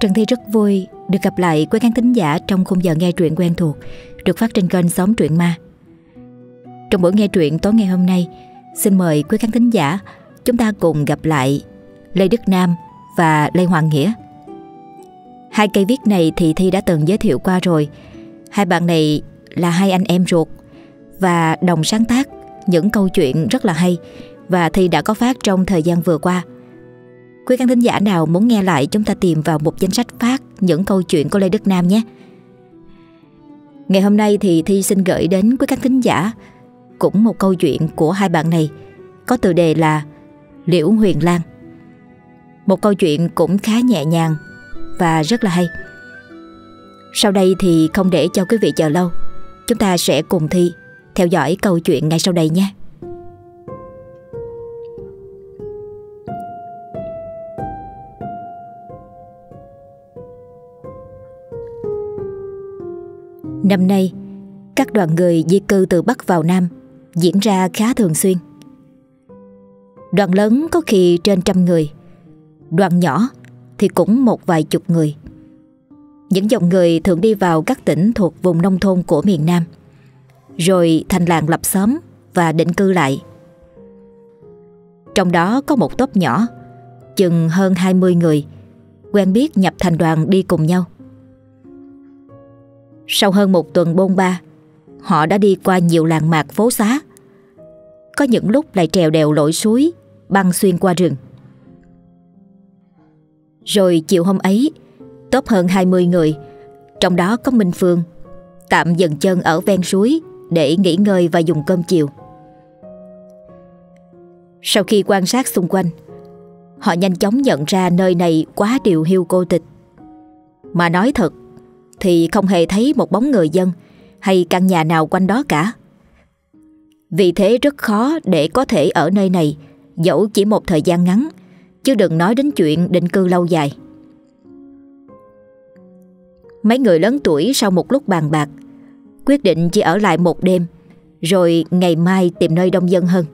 Trần Thi rất vui được gặp lại quý khán thính giả trong khung giờ nghe truyện quen thuộc được phát trên kênh Xóm Truyện Ma. Trong buổi nghe truyện tối ngày hôm nay, xin mời quý khán thính giả chúng ta cùng gặp lại Lê Đức Nam và Lê Hoàng Nghĩa. Hai cây viết này thì Thi đã từng giới thiệu qua rồi. Hai bạn này là hai anh em ruột và đồng sáng tác những câu chuyện rất là hay và Thi đã có phát trong thời gian vừa qua. Quý khán thính giả nào muốn nghe lại chúng ta tìm vào một danh sách phát những câu chuyện của Lê Đức Nam nhé. Ngày hôm nay thì Thi xin gửi đến quý khán thính giả cũng một câu chuyện của hai bạn này có tựa đề là Liễu Huyền Lan. Một câu chuyện cũng khá nhẹ nhàng và rất là hay. Sau đây thì không để cho quý vị chờ lâu, chúng ta sẽ cùng Thi theo dõi câu chuyện ngay sau đây nhé. Năm nay, các đoàn người di cư từ Bắc vào Nam diễn ra khá thường xuyên. Đoàn lớn có khi trên trăm người, đoàn nhỏ thì cũng một vài chục người. Những dòng người thường đi vào các tỉnh thuộc vùng nông thôn của miền Nam, rồi thành làng lập xóm và định cư lại. Trong đó có một tốp nhỏ, chừng hơn 20 người, quen biết nhập thành đoàn đi cùng nhau. Sau hơn một tuần bôn ba, Họ đã đi qua nhiều làng mạc phố xá. Có những lúc lại trèo đèo lội suối, Băng xuyên qua rừng. Rồi chiều hôm ấy Tốt hơn 20 người, Trong đó có Minh Phương, Tạm dừng chân ở ven suối Để nghỉ ngơi và dùng cơm chiều. Sau khi quan sát xung quanh, Họ nhanh chóng nhận ra nơi này quá điều hiu cô tịch. Mà nói thật thì không hề thấy một bóng người dân hay căn nhà nào quanh đó cả. Vì thế rất khó để có thể ở nơi này dẫu chỉ một thời gian ngắn, chứ đừng nói đến chuyện định cư lâu dài. Mấy người lớn tuổi sau một lúc bàn bạc, quyết định chỉ ở lại một đêm, rồi ngày mai tìm nơi đông dân hơn.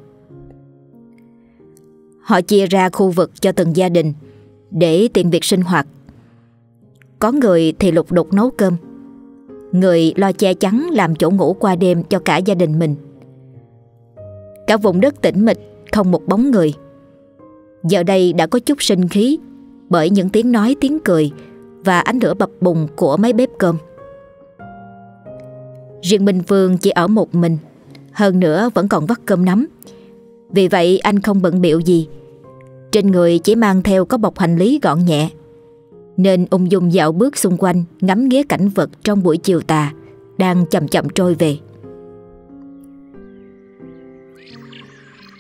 Họ chia ra khu vực cho từng gia đình để tiện việc sinh hoạt có người thì lục đục nấu cơm. Người lo che chắn làm chỗ ngủ qua đêm cho cả gia đình mình. Cả vùng đất tĩnh mịch, Không một bóng người. Giờ đây đã có chút sinh khí Bởi những tiếng nói, tiếng cười Và ánh lửa bập bùng của mấy bếp cơm. Riêng Minh Phương chỉ ở một mình, Hơn nữa vẫn còn vắt cơm nắm. Vì vậy anh không bận biệu gì. Trên người chỉ mang theo có bọc hành lý gọn nhẹ nên ung dung dạo bước xung quanh, Ngắm nghía cảnh vật trong buổi chiều tà, Đang chậm chậm trôi về.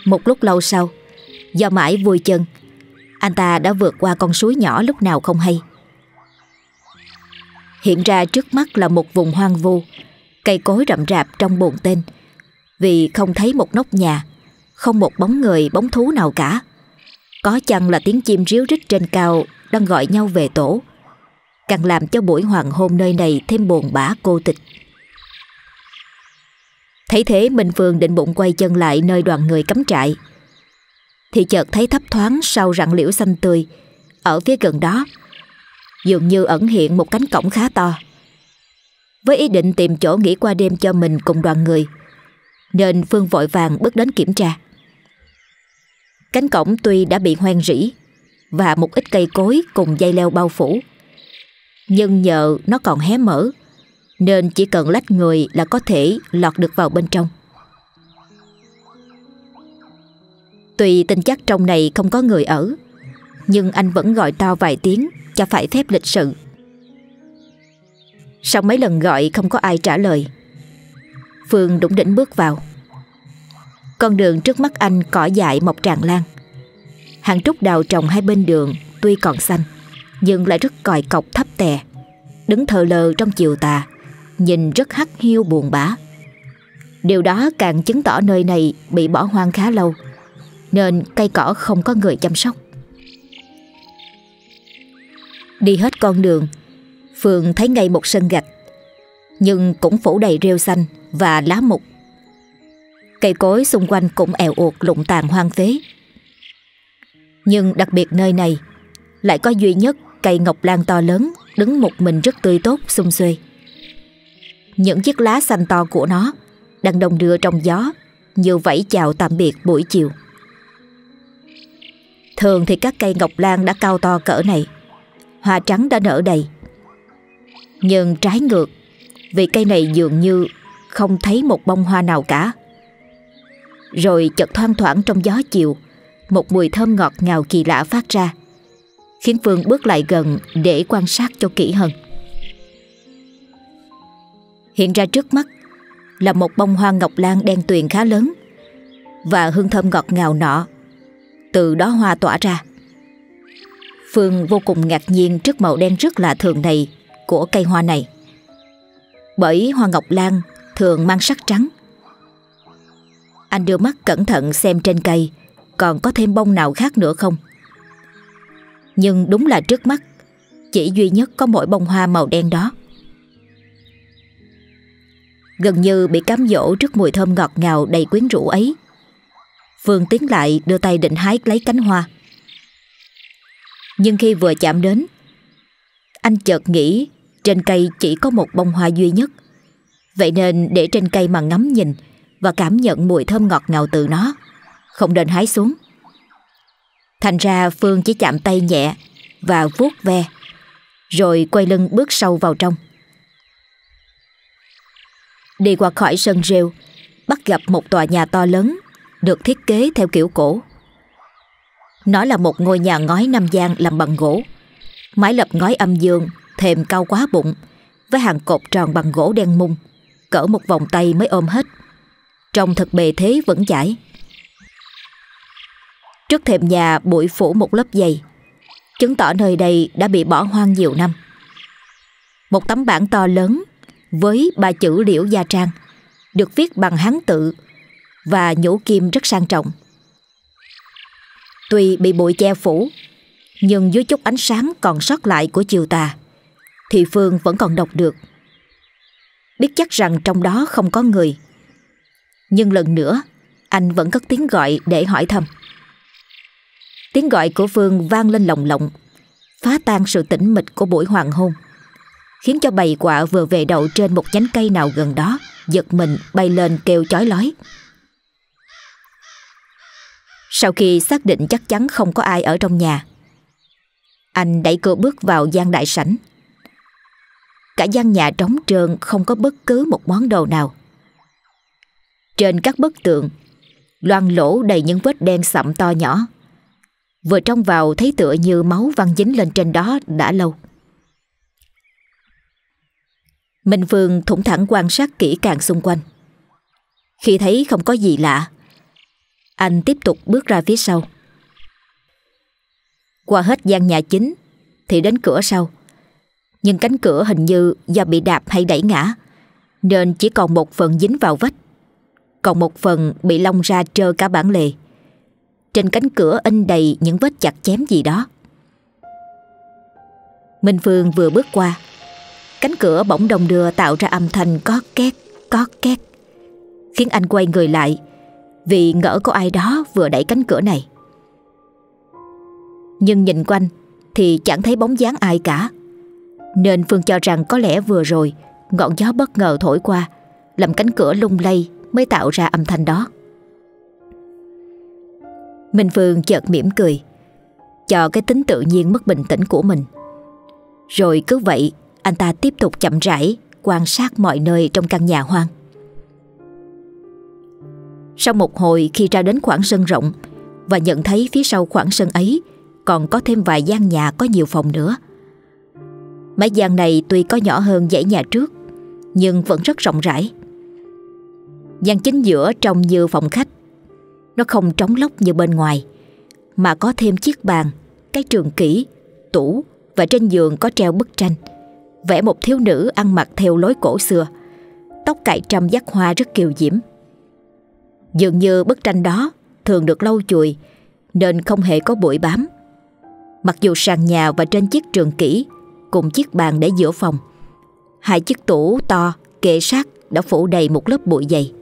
Một lúc lâu sau, Do mãi vui chân, Anh ta đã vượt qua con suối nhỏ lúc nào không hay. Hiện ra trước mắt là một vùng hoang vu, Cây cối rậm rạp trong bồn tên, Vì không thấy một nóc nhà, Không một bóng người, bóng thú nào cả. Có chăng là tiếng chim ríu rít trên cao đang gọi nhau về tổ càng làm cho buổi hoàng hôn nơi này thêm buồn bã, cô tịch. Thấy thế, Minh Phương định bụng quay chân lại nơi đoàn người cắm trại thì chợt thấy thấp thoáng sau rặng liễu xanh tươi ở phía gần đó, dường như ẩn hiện một cánh cổng khá to. Với ý định tìm chỗ nghỉ qua đêm cho mình cùng đoàn người, nên Phương vội vàng bước đến kiểm tra. Cánh cổng tuy đã bị hoen rỉ và một ít cây cối cùng dây leo bao phủ. Nhưng nhờ nó còn hé mở, nên chỉ cần lách người là có thể lọt được vào bên trong. Tuy tin chắc trong này không có người ở, nhưng anh vẫn gọi to vài tiếng cho phải phép lịch sự. Sau mấy lần gọi không có ai trả lời, Phương đủng đỉnh bước vào. Con đường trước mắt anh cỏ dại mọc tràn lan. Hàng trúc đào trồng hai bên đường tuy còn xanh nhưng lại rất còi cọc thấp tè. Đứng thờ lờ trong chiều tà, nhìn rất hắt hiu buồn bã. Điều đó càng chứng tỏ nơi này bị bỏ hoang khá lâu, nên cây cỏ không có người chăm sóc. Đi hết con đường, phường thấy ngay một sân gạch, nhưng cũng phủ đầy rêu xanh và lá mục. Cây cối xung quanh cũng èo uột lụng tàn hoang phế. Nhưng đặc biệt nơi này lại có duy nhất cây ngọc lan to lớn đứng một mình rất tươi tốt xung xuê. Những chiếc lá xanh to của nó đang đồng đưa trong gió như vẫy chào tạm biệt buổi chiều. Thường thì các cây ngọc lan đã cao to cỡ này, hoa trắng đã nở đầy. Nhưng trái ngược, vì cây này dường như không thấy một bông hoa nào cả. Rồi chợt thoang thoảng trong gió chiều, một mùi thơm ngọt ngào kỳ lạ phát ra, khiến Phương bước lại gần để quan sát cho kỹ hơn. Hiện ra trước mắt là một bông hoa ngọc lan đen tuyền khá lớn và hương thơm ngọt ngào nọ từ đó hoa tỏa ra. Phương vô cùng ngạc nhiên trước màu đen rất lạ thường này của cây hoa này. Bởi hoa ngọc lan thường mang sắc trắng. Anh đưa mắt cẩn thận xem trên cây còn có thêm bông nào khác nữa không. Nhưng đúng là trước mắt, chỉ duy nhất có mỗi bông hoa màu đen đó. Gần như bị cám dỗ trước mùi thơm ngọt ngào đầy quyến rũ ấy, Phương tiến lại đưa tay định hái lấy cánh hoa Nhưng khi vừa chạm đến, Anh chợt nghĩ trên cây chỉ có một bông hoa duy nhất Vậy nên để trên cây mà ngắm nhìn Và cảm nhận mùi thơm ngọt ngào từ nó không nên hái xuống. Thành ra Phương chỉ chạm tay nhẹ Và vuốt ve, Rồi quay lưng bước sâu vào trong. Đi qua khỏi sân rêu, Bắt gặp một tòa nhà to lớn, Được thiết kế theo kiểu cổ. Nó là một ngôi nhà ngói năm gian làm bằng gỗ, Mái lập ngói âm dương, Thềm cao quá bụng, Với hàng cột tròn bằng gỗ đen mung, Cỡ một vòng tay mới ôm hết. Trông thật bề thế vẫn chảy. Trước thềm nhà bụi phủ một lớp dày Chứng tỏ nơi đây đã bị bỏ hoang nhiều năm Một tấm bảng to lớn với ba chữ liễu gia trang được viết bằng hán tự và nhũ kim rất sang trọng. Tuy bị bụi che phủ, nhưng dưới chút ánh sáng còn sót lại của chiều tà, thì Phương vẫn còn đọc được. Biết chắc rằng trong đó không có người. Nhưng lần nữa, anh vẫn cất tiếng gọi để hỏi thăm. Tiếng gọi của Phương vang lên lồng lộng, phá tan sự tĩnh mịch của buổi hoàng hôn khiến cho bầy quạ vừa về đậu trên một nhánh cây nào gần đó, giật mình bay lên kêu chói lói. Sau khi xác định chắc chắn không có ai ở trong nhà, anh đẩy cửa bước vào gian đại sảnh. Cả gian nhà trống trơn không có bất cứ một món đồ nào. Trên các bức tượng, loang lỗ đầy những vết đen sậm to nhỏ. Vừa trông vào thấy tựa như máu văng dính lên trên đó đã lâu. Minh Phương thủng thẳng quan sát kỹ càng xung quanh. Khi thấy không có gì lạ, anh tiếp tục bước ra phía sau. Qua hết gian nhà chính thì đến cửa sau. Nhưng cánh cửa hình như do bị đạp hay đẩy ngã nên chỉ còn một phần dính vào vách. Còn một phần bị lông ra trơ cả bản lề. Trên cánh cửa in đầy những vết chặt chém gì đó. Minh Phương vừa bước qua Cánh cửa bỗng đồng đưa tạo ra âm thanh có két, có két Khiến anh quay người lại Vì ngỡ có ai đó vừa đẩy cánh cửa này Nhưng nhìn quanh Thì chẳng thấy bóng dáng ai cả Nên Phương cho rằng có lẽ vừa rồi Ngọn gió bất ngờ thổi qua Làm cánh cửa lung lay Mới tạo ra âm thanh đó Minh Phương chợt mỉm cười, Cho cái tính tự nhiên mất bình tĩnh của mình Rồi cứ vậy, anh ta tiếp tục chậm rãi quan sát mọi nơi trong căn nhà hoang. Sau một hồi khi ra đến khoảng sân rộng và nhận thấy phía sau khoảng sân ấy còn có thêm vài gian nhà có nhiều phòng nữa. Mấy gian này tuy có nhỏ hơn dãy nhà trước, nhưng vẫn rất rộng rãi. Gian chính giữa trông như phòng khách. Nó không trống lốc như bên ngoài mà có thêm chiếc bàn, cái trường kỷ, tủ và trên giường có treo bức tranh vẽ một thiếu nữ ăn mặc theo lối cổ xưa, tóc cài trăm dắt hoa rất kiều diễm. Dường như bức tranh đó thường được lau chùi nên không hề có bụi bám. Mặc dù sàn nhà và trên chiếc trường kỷ cùng chiếc bàn để giữa phòng, hai chiếc tủ to kệ sát đã phủ đầy một lớp bụi dày.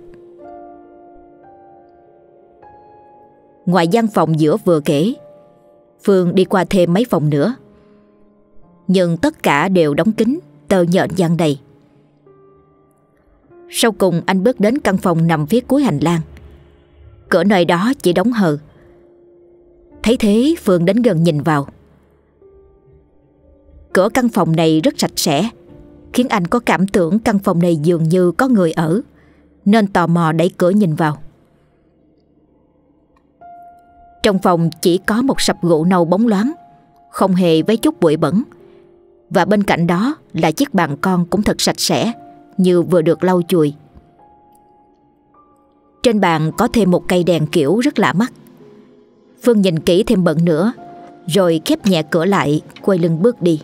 Ngoài gian phòng giữa vừa kể, Phương đi qua thêm mấy phòng nữa. Nhưng tất cả đều đóng kín Tờ nhện gian đầy. Sau cùng anh bước đến căn phòng nằm phía cuối hành lang. Cửa nơi đó chỉ đóng hờ. Thấy thế Phương đến gần nhìn vào. Cửa căn phòng này rất sạch sẽ Khiến anh có cảm tưởng căn phòng này dường như có người ở Nên tò mò đẩy cửa nhìn vào. Trong phòng chỉ có một sập gỗ nâu bóng loáng, Không hề với chút bụi bẩn. Và bên cạnh đó là chiếc bàn con cũng thật sạch sẽ, Như vừa được lau chùi. Trên bàn có thêm một cây đèn kiểu rất lạ mắt. Phương nhìn kỹ thêm bận nữa, Rồi khép nhẹ cửa lại, Quay lưng bước đi.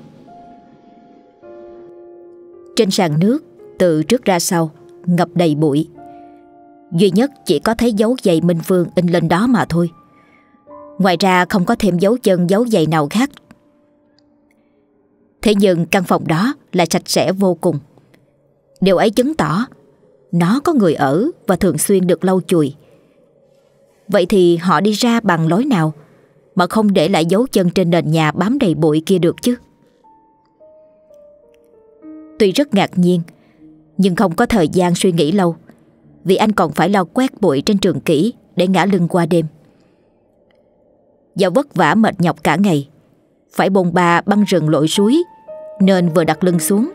Trên sàn nước, Từ trước ra sau, Ngập đầy bụi. Duy nhất chỉ có thấy dấu giày Minh Phương in lên đó mà thôi. Ngoài ra không có thêm dấu chân, dấu giày nào khác. Thế nhưng căn phòng đó là sạch sẽ vô cùng. Điều ấy chứng tỏ Nó có người ở và thường xuyên được lau chùi. Vậy thì họ đi ra bằng lối nào Mà không để lại dấu chân trên nền nhà bám đầy bụi kia được chứ? Tuy rất ngạc nhiên, Nhưng không có thời gian suy nghĩ lâu, Vì anh còn phải lau quét bụi trên trường kỹ Để ngã lưng qua đêm. Do vất vả mệt nhọc cả ngày. Phải bồn bà băng rừng lội suối, Nên vừa đặt lưng xuống,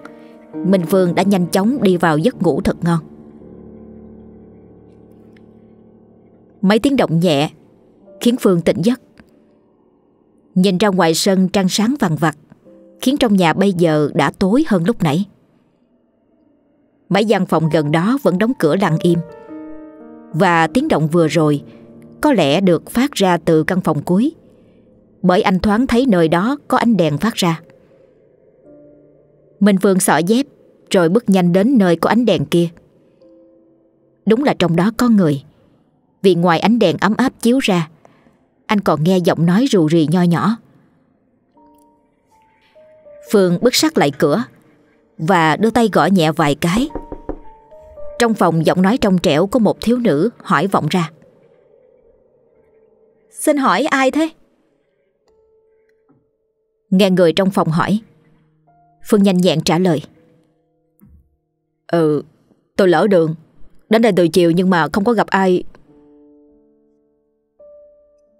Minh Phương đã nhanh chóng đi vào giấc ngủ thật ngon. Mấy tiếng động nhẹ Khiến Phương tỉnh giấc. Nhìn ra ngoài sân trăng sáng vàng vặt Khiến trong nhà bây giờ đã tối hơn lúc nãy. Mấy gian phòng gần đó vẫn đóng cửa lặng im. Và tiếng động vừa rồi có lẽ được phát ra từ căn phòng cuối. Bởi anh thoáng thấy nơi đó có ánh đèn phát ra. Minh Phương sợ dép, Rồi bước nhanh đến nơi có ánh đèn kia. Đúng là trong đó có người. Vì ngoài ánh đèn ấm áp chiếu ra, Anh còn nghe giọng nói rù rì nho nhỏ. Phương bước sát lại cửa Và đưa tay gõ nhẹ vài cái. Trong phòng giọng nói trong trẻo của một thiếu nữ hỏi vọng ra. Xin hỏi ai thế? Nghe người trong phòng hỏi Phương nhanh nhẹn trả lời Ừ Tôi lỡ đường Đến đây từ chiều nhưng mà không có gặp ai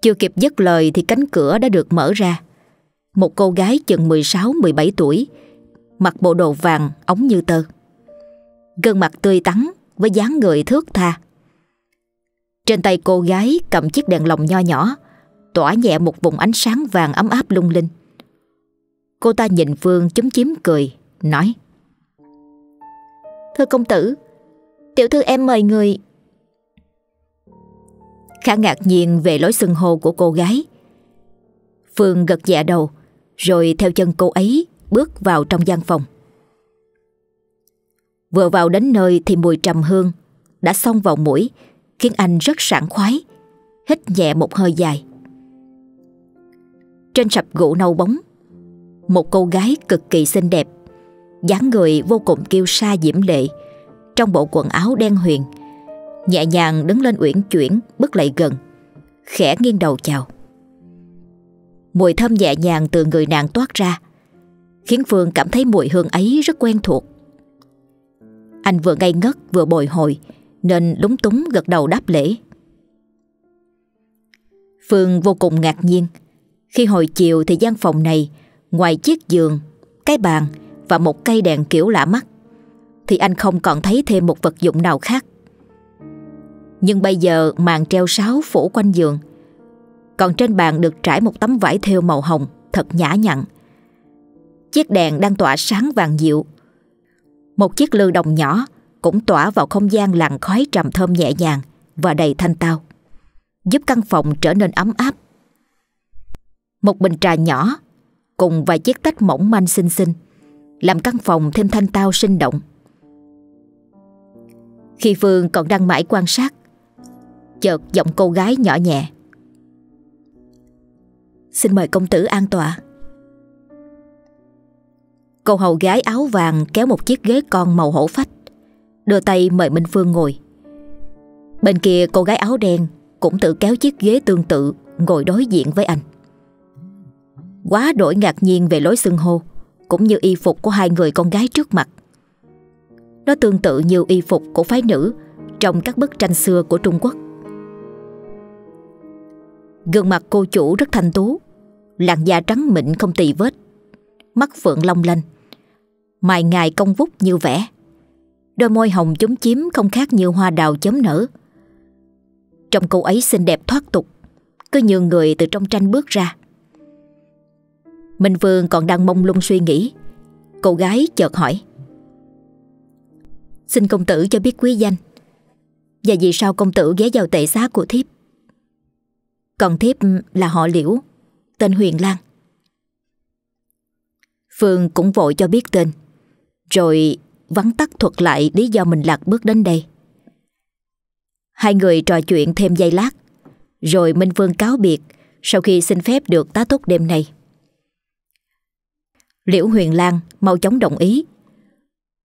chưa kịp dứt lời thì cánh cửa đã được mở ra. Một cô gái chừng 16-17 tuổi, mặc bộ đồ vàng, ống như tơ. Gương mặt tươi tắn với dáng người thước tha. Trên tay cô gái cầm chiếc đèn lồng nho nhỏ, tỏa nhẹ một vùng ánh sáng vàng ấm áp lung linh. Cô ta nhìn Phương chúm chím cười, nói Thưa công tử, tiểu thư em mời người khá ngạc nhiên về lối xưng hô của cô gái. Phương gật dạ đầu, rồi theo chân cô ấy bước vào trong gian phòng. Vừa vào đến nơi thì mùi trầm hương đã xông vào mũi, khiến anh rất sảng khoái, hít nhẹ một hơi dài. Trên sập gỗ nâu bóng, một cô gái cực kỳ xinh đẹp, dáng người vô cùng kiêu sa diễm lệ, trong bộ quần áo đen huyền, Nhẹ nhàng đứng lên uyển chuyển Bước lại gần Khẽ nghiêng đầu chào. Mùi thơm nhẹ nhàng từ người nàng toát ra Khiến Phương cảm thấy mùi hương ấy rất quen thuộc. Anh vừa ngây ngất vừa bồi hồi nên lúng túng gật đầu đáp lễ. Phương vô cùng ngạc nhiên. Khi hồi chiều thì gian phòng này Ngoài chiếc giường, cái bàn Và một cây đèn kiểu lạ mắt Thì anh không còn thấy thêm một vật dụng nào khác. Nhưng bây giờ màn treo sáo phủ quanh giường Còn trên bàn được trải một tấm vải thêu màu hồng Thật nhã nhặn. Chiếc đèn đang tỏa sáng vàng dịu. Một chiếc lư đồng nhỏ cũng tỏa vào không gian làn khói trầm thơm nhẹ nhàng Và đầy thanh tao, Giúp căn phòng trở nên ấm áp. Một bình trà nhỏ Cùng vài chiếc tách mỏng manh xinh xinh Làm căn phòng thêm thanh tao sinh động. Khi Phương còn đang mãi quan sát, Chợt giọng cô gái nhỏ nhẹ. Xin mời công tử an tọa. Cô hầu gái áo vàng kéo một chiếc ghế con màu hổ phách. Đưa tay mời Minh Phương ngồi. Bên kia, cô gái áo đen Cũng tự kéo chiếc ghế tương tự, Ngồi đối diện với anh. Quá đổi ngạc nhiên về lối xưng hô, Cũng như y phục của hai người con gái trước mặt. Nó tương tự như y phục của phái nữ Trong các bức tranh xưa của Trung Quốc. Gương mặt cô chủ rất thanh tú, Làn da trắng mịn không tì vết, Mắt phượng long lanh, Mài ngài công vút như vẽ. Đôi môi hồng chúm chím không khác như hoa đào chấm nở. Trong cô ấy xinh đẹp thoát tục, Cứ như người từ trong tranh bước ra. Minh Phương còn đang mông lung suy nghĩ. Cô gái chợt hỏi. Xin công tử cho biết quý danh. Và vì sao công tử ghé vào tệ xá của thiếp? Còn thiếp là họ liễu, Tên Huyền Lan. Phương cũng vội cho biết tên. Rồi vắn tắt thuật lại lý do mình lạc bước đến đây. Hai người trò chuyện thêm giây lát, Rồi Minh vương cáo biệt Sau khi xin phép được tá túc đêm nay. Liễu Huyền Lan mau chóng đồng ý.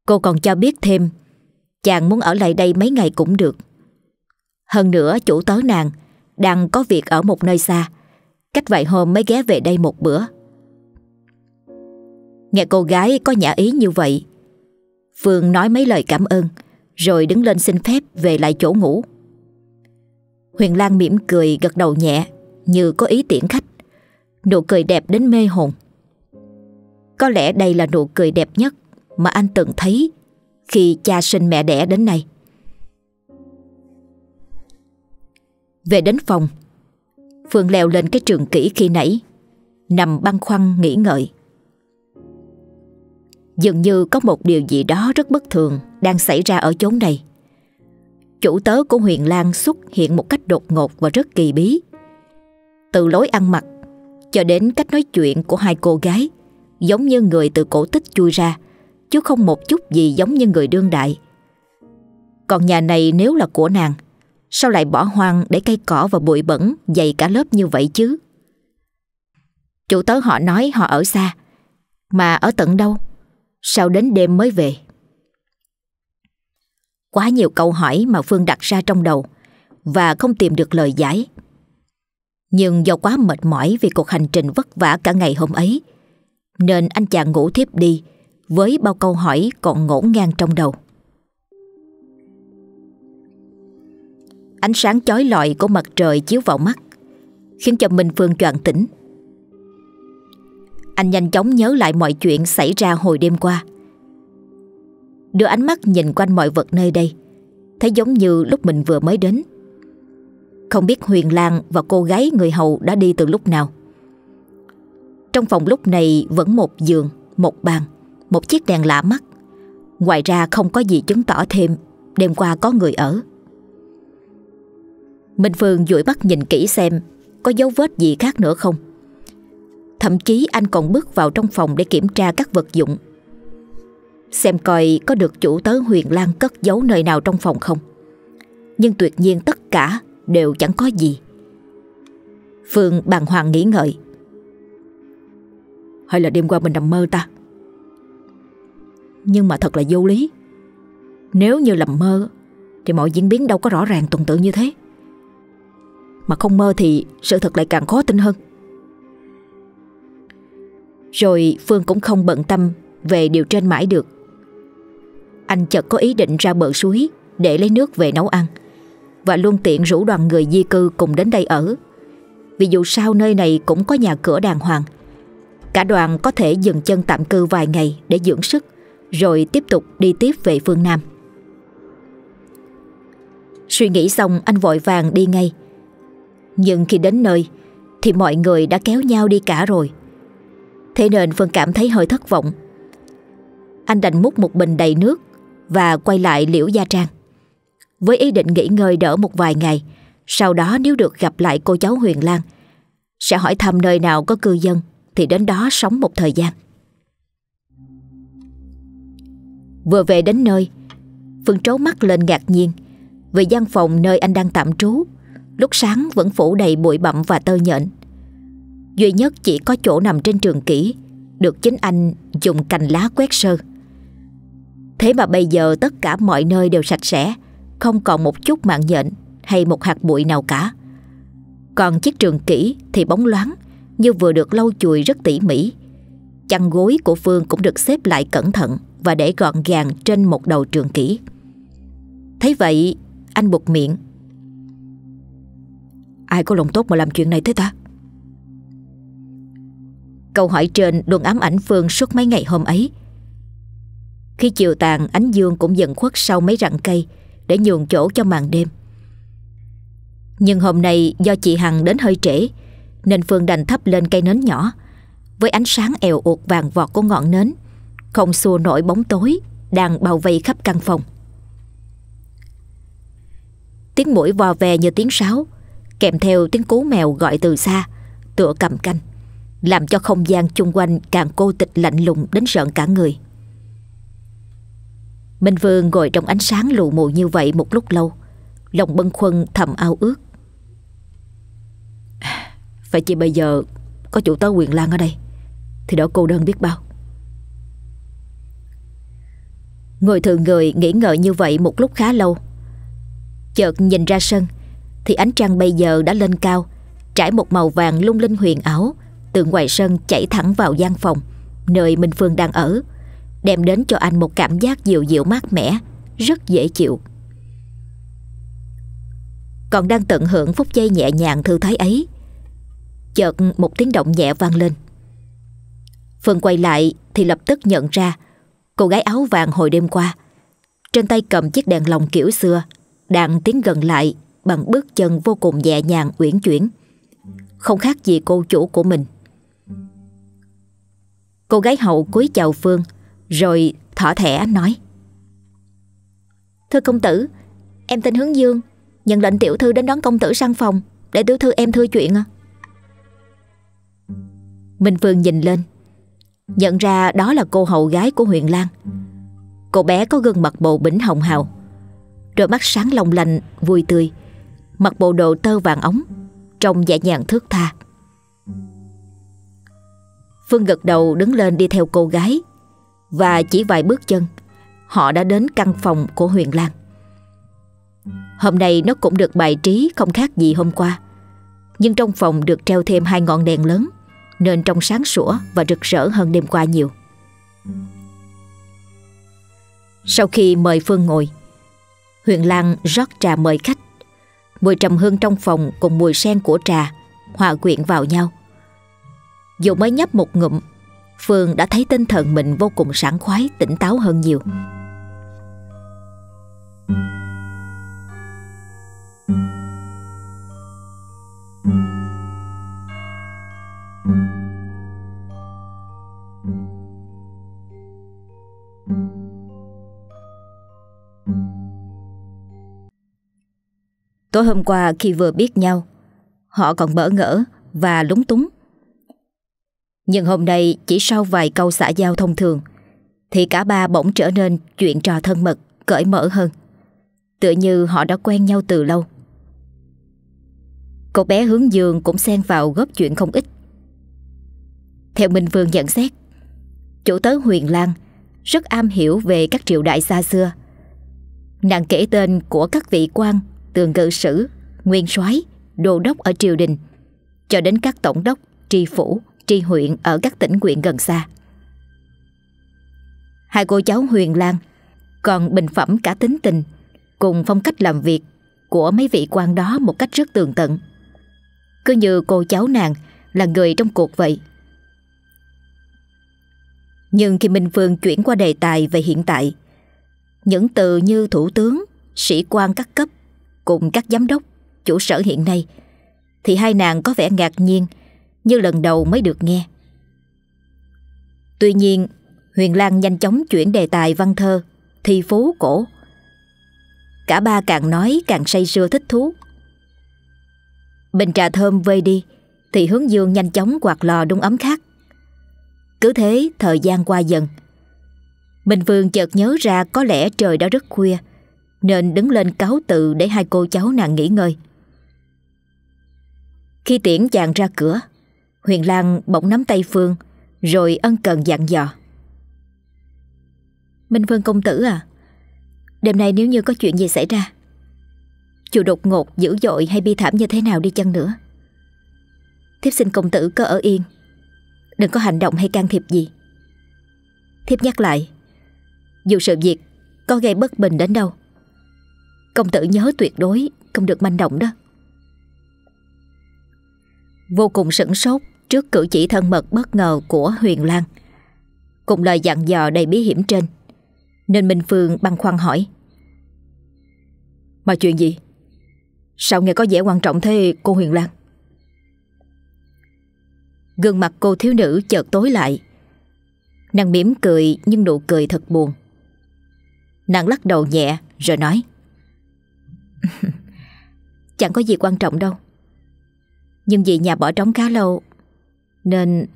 Cô còn cho biết thêm, Chàng muốn ở lại đây mấy ngày cũng được. Hơn nữa, chủ tớ nàng Đang có việc ở một nơi xa, Cách vài hôm mới ghé về đây một bữa. Nghe cô gái có nhã ý như vậy Phương nói mấy lời cảm ơn, Rồi đứng lên xin phép về lại chỗ ngủ. Huyền Lan mỉm cười gật đầu nhẹ, Như có ý tiễn khách. Nụ cười đẹp đến mê hồn. Có lẽ đây là nụ cười đẹp nhất Mà anh từng thấy Khi cha sinh mẹ đẻ đến nay. Về đến phòng, Phương leo lên cái trường kỹ khi nãy, Nằm băn khoăn nghĩ ngợi. Dường như có một điều gì đó rất bất thường Đang xảy ra ở chốn này Chủ tớ của Huyền Lan xuất hiện một cách đột ngột và rất kỳ bí Từ lối ăn mặc Cho đến cách nói chuyện của hai cô gái Giống như người từ cổ tích chui ra, Chứ không một chút gì giống như người đương đại Còn nhà này nếu là của nàng, Sao lại bỏ hoang để cây cỏ và bụi bẩn dày cả lớp như vậy chứ? Chủ tớ họ nói họ ở xa, Mà ở tận đâu? Sao đến đêm mới về? Quá nhiều câu hỏi mà Phương đặt ra trong đầu Và không tìm được lời giải. Nhưng do quá mệt mỏi vì cuộc hành trình vất vả cả ngày hôm ấy, Nên anh chàng ngủ thiếp đi Với bao câu hỏi còn ngổn ngang trong đầu. Ánh sáng chói lọi của mặt trời chiếu vào mắt, Khiến cho Minh Phương choàng tỉnh. Anh nhanh chóng nhớ lại mọi chuyện xảy ra hồi đêm qua. Đưa ánh mắt nhìn quanh mọi vật nơi đây Thấy giống như lúc mình vừa mới đến. Không biết Huyền Lan và cô gái người hầu đã đi từ lúc nào. Trong phòng lúc này vẫn một giường, một bàn, một chiếc đèn lạ mắt. Ngoài ra không có gì chứng tỏ thêm đêm qua có người ở. Minh Phương dụi mắt nhìn kỹ xem Có dấu vết gì khác nữa không. Thậm chí anh còn bước vào trong phòng Để kiểm tra các vật dụng. Xem coi có được chủ tớ Huyền Lan cất giấu nơi nào trong phòng không. Nhưng tuyệt nhiên tất cả Đều chẳng có gì. Phương bàng hoàng nghĩ ngợi. Hay là đêm qua mình nằm mơ ta? Nhưng mà thật là vô lý. Nếu như làm mơ, Thì mọi diễn biến đâu có rõ ràng tuần tự như thế. Mà không mơ thì sự thật lại càng khó tin hơn. Rồi Phương cũng không bận tâm Về điều trên mãi được. Anh chợt có ý định ra bờ suối Để lấy nước về nấu ăn Và luôn tiện rủ đoàn người di cư cùng đến đây ở. Vì dù sao nơi này cũng có nhà cửa đàng hoàng, Cả đoàn có thể dừng chân tạm cư vài ngày để dưỡng sức, Rồi tiếp tục đi tiếp về phương Nam. Suy nghĩ xong, anh vội vàng đi ngay. Nhưng khi đến nơi Thì mọi người đã kéo nhau đi cả rồi. Thế nên Phương cảm thấy hơi thất vọng. Anh đành múc một bình đầy nước Và quay lại liễu gia trang. Với ý định nghỉ ngơi đỡ một vài ngày, Sau đó nếu được gặp lại cô cháu Huyền Lan, Sẽ hỏi thăm nơi nào có cư dân Thì đến đó sống một thời gian. Vừa về đến nơi, Phương trố mắt lên ngạc nhiên Vì gian phòng nơi anh đang tạm trú Lúc sáng vẫn phủ đầy bụi bặm và tơ nhện. Duy nhất chỉ có chỗ nằm trên trường kỷ, Được chính anh dùng cành lá quét sơ. Thế mà bây giờ tất cả mọi nơi đều sạch sẽ, Không còn một chút mạng nhện Hay một hạt bụi nào cả. Còn chiếc trường kỷ thì bóng loáng, Như vừa được lau chùi rất tỉ mỉ. Chăn gối của Phương cũng được xếp lại cẩn thận Và để gọn gàng trên một đầu trường kỷ. Thấy vậy, Anh buộc miệng. Ai có lòng tốt mà làm chuyện này thế ta? Câu hỏi trên luôn ám ảnh Phương suốt mấy ngày hôm ấy. Khi chiều tàn, ánh dương cũng dần khuất sau mấy rặng cây Để nhường chỗ cho màn đêm. Nhưng hôm nay do chị Hằng đến hơi trễ, Nên Phương đành thắp lên cây nến nhỏ. Với ánh sáng èo uột vàng vọt của ngọn nến, Không xua nổi bóng tối Đang bao vây khắp căn phòng. Tiếng mũi vò về như tiếng sáo, Kèm theo tiếng cú mèo gọi từ xa, Tựa cầm canh. Làm cho không gian chung quanh càng cô tịch lạnh lùng đến rợn cả người. Minh Vương ngồi trong ánh sáng lù mù như vậy một lúc lâu, Lòng bâng khuâng thầm ao ước. Phải chỉ bây giờ Có chủ tớ quyền lan ở đây, Thì đỡ cô đơn biết bao. Ngồi thường người nghĩ ngợi như vậy một lúc khá lâu, Chợt nhìn ra sân, Thì ánh trăng bây giờ đã lên cao, Trải một màu vàng lung linh huyền ảo từ ngoài sân chảy thẳng vào gian phòng, Nơi Minh Phương đang ở, Đem đến cho anh một cảm giác dịu dịu mát mẻ, Rất dễ chịu Còn đang tận hưởng phút giây nhẹ nhàng thư thái ấy, Chợt một tiếng động nhẹ vang lên Phương quay lại thì lập tức nhận ra Cô gái áo vàng hồi đêm qua, Trên tay cầm chiếc đèn lồng kiểu xưa, đang tiến gần lại bằng bước chân vô cùng nhẹ nhàng uyển chuyển. Không khác gì cô chủ của mình. Cô gái hậu cúi chào Phương rồi thỏ thẻ nói. Thưa công tử Em tên Hướng Dương Nhận lệnh tiểu thư đến đón công tử sang phòng Để tiểu thư em thưa chuyện à Minh Phương nhìn lên Nhận ra đó là cô hậu gái của huyện Lan. Cô bé có gương mặt bầu bỉnh hồng hào Đôi mắt sáng long lanh, vui tươi Mặc bộ đồ tơ vàng ống Trông nhẹ nhàng thước tha. Phương gật đầu đứng lên đi theo cô gái. Và chỉ vài bước chân, Họ đã đến căn phòng của Huyền Lan. Hôm nay nó cũng được bài trí không khác gì hôm qua. Nhưng trong phòng được treo thêm hai ngọn đèn lớn, Nên trông sáng sủa và rực rỡ hơn đêm qua nhiều. Sau khi mời Phương ngồi, Huyền Lan rót trà mời khách. Mùi trầm hương trong phòng cùng mùi sen của trà Hòa quyện vào nhau. Dù mới nhấp một ngụm, Phương đã thấy tinh thần mình vô cùng sảng khoái, Tỉnh táo hơn nhiều. Tối hôm qua khi vừa biết nhau, Họ còn bỡ ngỡ và lúng túng. Nhưng hôm nay chỉ sau vài câu xã giao thông thường Thì cả ba bỗng trở nên chuyện trò thân mật, cởi mở hơn. Tựa như họ đã quen nhau từ lâu. Cô bé hướng dương cũng xen vào góp chuyện không ít. Theo Minh Vương nhận xét Chủ tớ Huyền Lan Rất am hiểu về các triều đại xa xưa. Nàng kể tên của các vị quan tường ngự sử, nguyên soái, đô đốc ở triều đình, cho đến các tổng đốc, tri phủ, tri huyện ở các tỉnh huyện gần xa. Hai cô cháu Huyền Lan còn bình phẩm cả tính tình cùng phong cách làm việc của mấy vị quan đó một cách rất tường tận. Cứ như cô cháu nàng là người trong cuộc vậy. Nhưng khi Minh Phương chuyển qua đề tài về hiện tại, những từ như thủ tướng, sĩ quan các cấp cùng các giám đốc, chủ sở hiện nay, thì hai nàng có vẻ ngạc nhiên như lần đầu mới được nghe. Tuy nhiên, Huyền Lan nhanh chóng chuyển đề tài văn thơ, thi phú cổ. Cả ba càng nói càng say sưa thích thú. Bình trà thơm vơi đi, thì hướng dương nhanh chóng quạt lò đun ấm khác. Cứ thế thời gian qua dần. Bình Vương chợt nhớ ra có lẽ trời đã rất khuya nên đứng lên cáo tự để hai cô cháu nàng nghỉ ngơi. Khi tiễn chàng ra cửa, Huyền Lan bỗng nắm tay Phương rồi ân cần dặn dò. Minh Phương công tử à, đêm nay nếu như có chuyện gì xảy ra, dù đột ngột, dữ dội hay bi thảm như thế nào đi chăng nữa, thiếp xin công tử cứ ở yên, đừng có hành động hay can thiệp gì. Thiếp nhắc lại Dù sự việc có gây bất bình đến đâu Công tử nhớ tuyệt đối Không được manh động đó Vô cùng sửng sốt Trước cử chỉ thân mật bất ngờ của Huyền Lan. Cùng lời dặn dò đầy bí hiểm trên, Nên Minh Phương băn khoăn hỏi. Mà chuyện gì? Sao nghe có vẻ quan trọng thế, cô Huyền Lan? Gương mặt cô thiếu nữ chợt tối lại. Nàng mỉm cười nhưng nụ cười thật buồn. Nàng lắc đầu nhẹ rồi nói, Chẳng có gì quan trọng đâu. Nhưng vì nhà bỏ trống khá lâu nên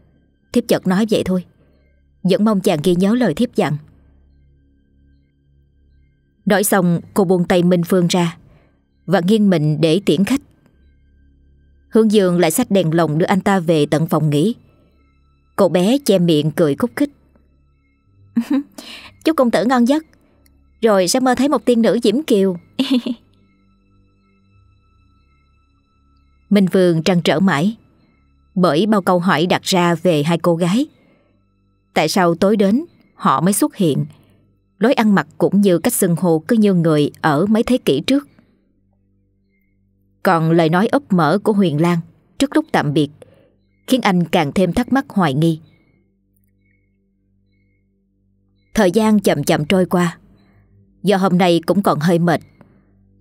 thiếp chợt nói vậy thôi. Vẫn mong chàng ghi nhớ lời thiếp dặn. Nói xong cô buông tay Minh Phương ra Và nghiêng mình để tiễn khách. Hương Dương lại xách đèn lồng đưa anh ta về tận phòng nghỉ. Cậu bé che miệng cười khúc khích. Chúc công tử ngon giấc. Rồi sẽ mơ thấy một tiên nữ diễm kiều. Minh Vương trăn trở mãi bởi bao câu hỏi đặt ra về hai cô gái. Tại sao tối đến, Họ mới xuất hiện? Lối ăn mặc cũng như cách xưng hô Cứ như người ở mấy thế kỷ trước. Còn lời nói ấp mở của Huyền Lan Trước lúc tạm biệt Khiến anh càng thêm thắc mắc hoài nghi. Thời gian chậm chậm trôi qua Do hôm nay cũng còn hơi mệt,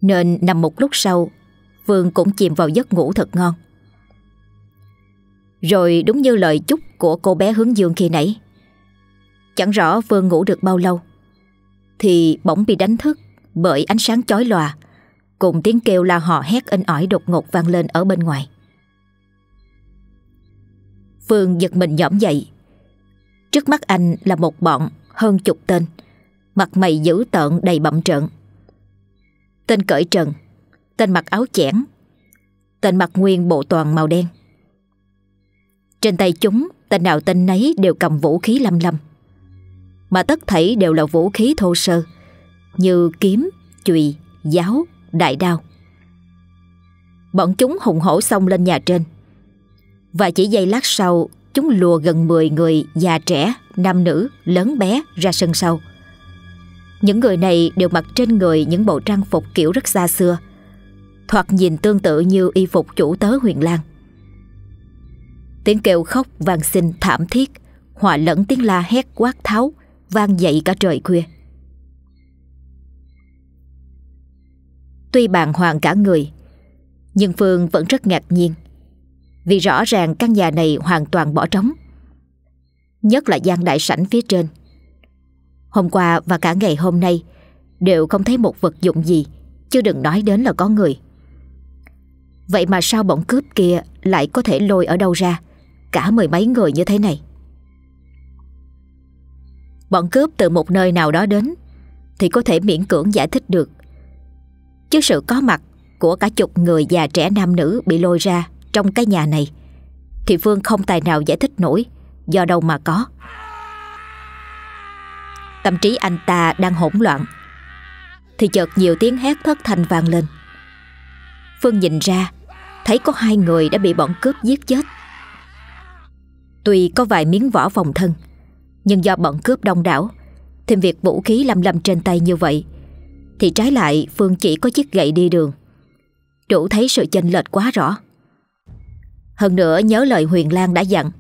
Nên nằm một lúc sau, Vương cũng chìm vào giấc ngủ thật ngon. Rồi đúng như lời chúc của cô bé hướng dương khi nãy. Chẳng rõ Phương ngủ được bao lâu, Thì bỗng bị đánh thức Bởi ánh sáng chói lòa, Cùng tiếng kêu la họ hét in ỏi đột ngột vang lên ở bên ngoài. Phương giật mình nhõm dậy. Trước mắt anh là một bọn hơn chục tên, Mặt mày dữ tợn đầy bậm trợn. Tên cởi trần, Tên mặc áo chẽn Tên mặc nguyên bộ toàn màu đen. Trên tay chúng Tên nào tên nấy đều cầm vũ khí lâm lâm Mà tất thảy đều là vũ khí thô sơ Như kiếm, chùy, giáo, đại đao Bọn chúng hùng hổ xông lên nhà trên Và chỉ giây lát sau Chúng lùa gần 10 người già trẻ, nam nữ, lớn bé ra sân sau. Những người này đều mặc trên người những bộ trang phục kiểu rất xa xưa, thoạt nhìn tương tự như y phục chủ tớ huyền lang. Tiếng kêu khóc vang xin thảm thiết, hòa lẫn tiếng la hét quát tháo, vang dậy cả trời khuya. Tuy bàng hoàng cả người, nhưng Phương vẫn rất ngạc nhiên vì rõ ràng căn nhà này hoàn toàn bỏ trống Nhất là gian đại sảnh phía trên. Hôm qua và cả ngày hôm nay Đều không thấy một vật dụng gì Chứ đừng nói đến là có người. Vậy mà sao bọn cướp kia Lại có thể lôi ở đâu ra? Cả mười mấy người như thế này. Bọn cướp từ một nơi nào đó đến Thì có thể miễn cưỡng giải thích được. Chứ sự có mặt Của cả chục người già trẻ nam nữ Bị lôi ra trong cái nhà này, Thì Phương không tài nào giải thích nổi Do đâu mà có. Tâm trí anh ta đang hỗn loạn, Thì chợt nhiều tiếng hét thất thanh vang lên. Phương nhìn ra, Thấy có hai người đã bị bọn cướp giết chết. Tuy có vài miếng vỏ phòng thân, Nhưng do bọn cướp đông đảo, Thêm việc vũ khí lăm lăm trên tay như vậy, Thì trái lại Phương chỉ có chiếc gậy đi đường. Đủ thấy sự chênh lệch quá rõ. Hơn nữa nhớ lời Huyền Lan đã dặn,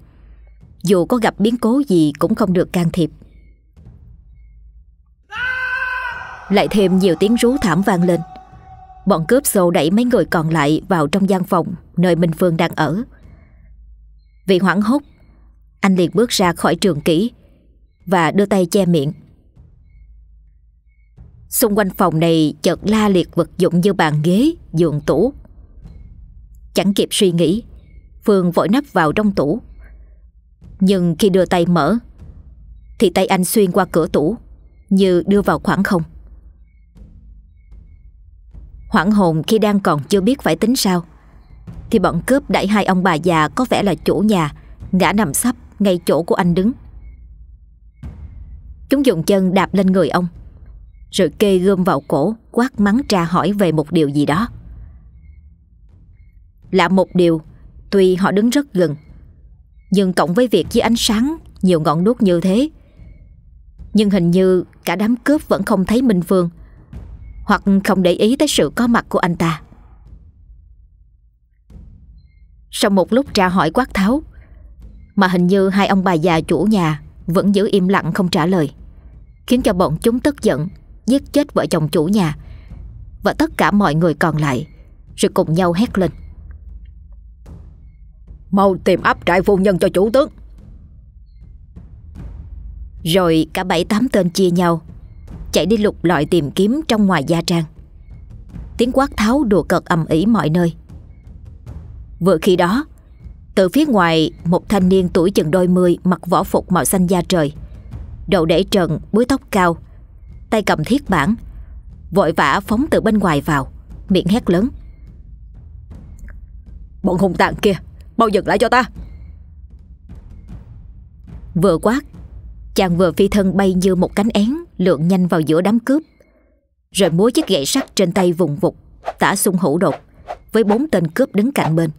Dù có gặp biến cố gì cũng không được can thiệp. Lại thêm nhiều tiếng rú thảm vang lên. Bọn cướp xô đẩy mấy người còn lại vào trong gian phòng Nơi Minh Phương đang ở. Vì hoảng hốt anh liền bước ra khỏi trường kỹ Và đưa tay che miệng. Xung quanh phòng này chợt la liệt vật dụng như bàn ghế, giường tủ. Chẳng kịp suy nghĩ Phương vội nắp vào trong tủ. Nhưng khi đưa tay mở Thì tay anh xuyên qua cửa tủ Như đưa vào khoảng không. Hoảng hồn khi đang còn chưa biết phải tính sao Thì bọn cướp đẩy hai ông bà già Có vẻ là chủ nhà Ngã nằm sắp ngay chỗ của anh đứng. Chúng dùng chân đạp lên người ông, Rồi kê gươm vào cổ, Quát mắng tra hỏi về một điều gì đó. Lạ một điều, Tuy họ đứng rất gần, Nhưng cộng với việc với ánh sáng Nhiều ngọn đuốc như thế, Nhưng hình như cả đám cướp vẫn không thấy Minh Phương, Hoặc không để ý tới sự có mặt của anh ta. Sau một lúc tra hỏi quát tháo mà hình như hai ông bà già chủ nhà Vẫn giữ im lặng không trả lời Khiến cho bọn chúng tức giận Giết chết vợ chồng chủ nhà Và tất cả mọi người còn lại Rồi cùng nhau hét lên. Mau tìm áp trại phu nhân cho chủ tướng. Rồi cả bảy tám tên chia nhau Chạy đi lục lọi tìm kiếm trong ngoài gia trang. Tiếng quát tháo đùa cợt ầm ĩ mọi nơi. Vừa khi đó từ phía ngoài Một thanh niên tuổi chừng đôi mươi Mặc võ phục màu xanh da trời. Đầu để trần, búi tóc cao. Tay cầm thiết bản. Vội vã phóng từ bên ngoài vào Miệng hét lớn. Bọn hùng tàn kia Mau dừng lại cho ta. Vừa quát Chàng vừa phi thân bay như một cánh én Lượn nhanh vào giữa đám cướp. Rồi múa chiếc gậy sắt trên tay vùng vụt Tả sung hữu đột Với bốn tên cướp đứng cạnh bên.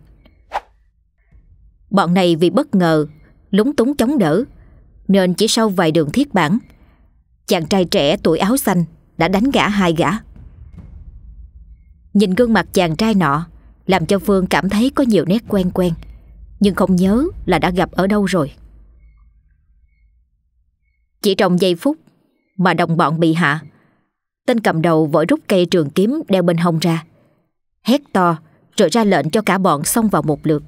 Bọn này vì bất ngờ, Lúng túng chống đỡ, Nên chỉ sau vài đường thiết bản, Chàng trai trẻ tuổi áo xanh Đã đánh gã hai gã. Nhìn gương mặt chàng trai nọ Làm cho Phương cảm thấy có nhiều nét quen quen, Nhưng không nhớ là đã gặp ở đâu rồi. Chỉ trong giây phút Mà đồng bọn bị hạ, Tên cầm đầu vội rút cây trường kiếm đeo bên hông ra, Hét to Rồi ra lệnh cho cả bọn xông vào một lượt.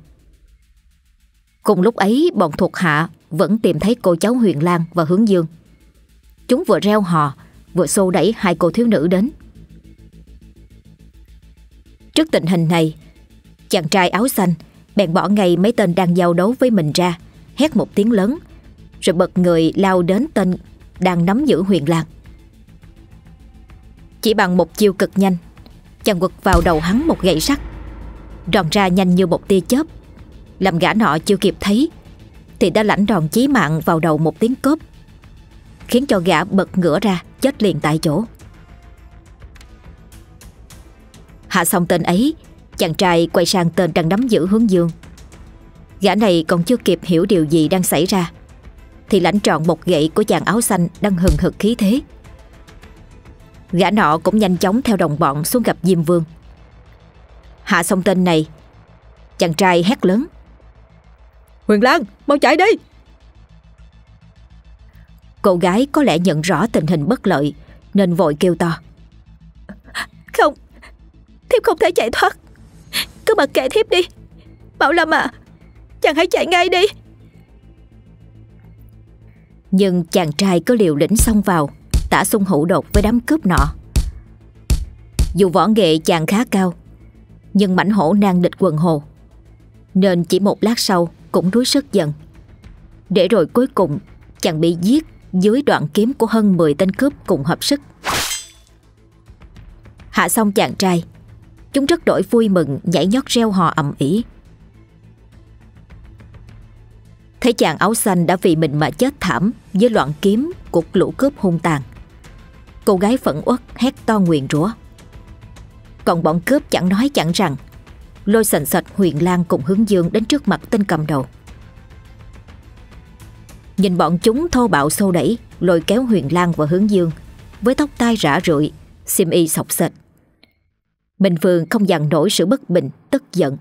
Cùng lúc ấy, bọn thuộc hạ Vẫn tìm thấy cô cháu Huyền Lan và Hướng Dương. Chúng vừa reo hò, Vừa xô đẩy hai cô thiếu nữ đến. Trước tình hình này, Chàng trai áo xanh Bèn bỏ ngay mấy tên đang giao đấu với mình ra, Hét một tiếng lớn, Rồi bật người lao đến tên Đang nắm giữ huyền lan. Chỉ bằng một chiêu cực nhanh, Chàng quật vào đầu hắn một gậy sắt Đòn ra nhanh như một tia chớp. Làm gã nọ chưa kịp thấy, Thì đã lãnh đòn chí mạng vào đầu một tiếng cốp, Khiến cho gã bật ngửa ra, Chết liền tại chỗ. Hạ xong tên ấy, Chàng trai quay sang tên đang nắm giữ hướng dương. Gã này còn chưa kịp hiểu điều gì đang xảy ra, Thì lãnh trọn một gậy của chàng áo xanh Đang hừng hực khí thế. Gã nọ cũng nhanh chóng theo đồng bọn xuống gặp Diêm Vương. Hạ xong tên này, Chàng trai hét lớn. Huyền Lan mau chạy đi. Cô gái có lẽ nhận rõ tình hình bất lợi Nên vội kêu to. Không Thiếp không thể chạy thoát. Cứ mặc kệ thiếp đi. Bảo Lâm à Chàng hãy chạy ngay đi. Nhưng chàng trai có liều lĩnh xông vào Tả xung hữu đột với đám cướp nọ. Dù võ nghệ chàng khá cao Nhưng mảnh hổ nan địch quần hồ Nên chỉ một lát sau cũng đuối sức dần Để rồi cuối cùng Chàng bị giết dưới đoạn kiếm của hơn 10 tên cướp cùng hợp sức. Hạ xong chàng trai, chúng rất đổi vui mừng nhảy nhót reo hò ầm ĩ. Thấy chàng áo xanh đã vì mình mà chết thảm với loạn kiếm của lũ cướp hung tàn. Cô gái phẫn uất hét to nguyền rủa. Còn bọn cướp chẳng nói chẳng rằng lôi sành sạch Huyền Lan cùng hướng dương đến trước mặt tên cầm đầu. Nhìn bọn chúng thô bạo sâu đẩy, Lôi kéo Huyền Lan và Hướng Dương. Với tóc tai rã rượi Xìm y sọc sệt Minh Phương không dằn nổi sự bất bình, Tức giận.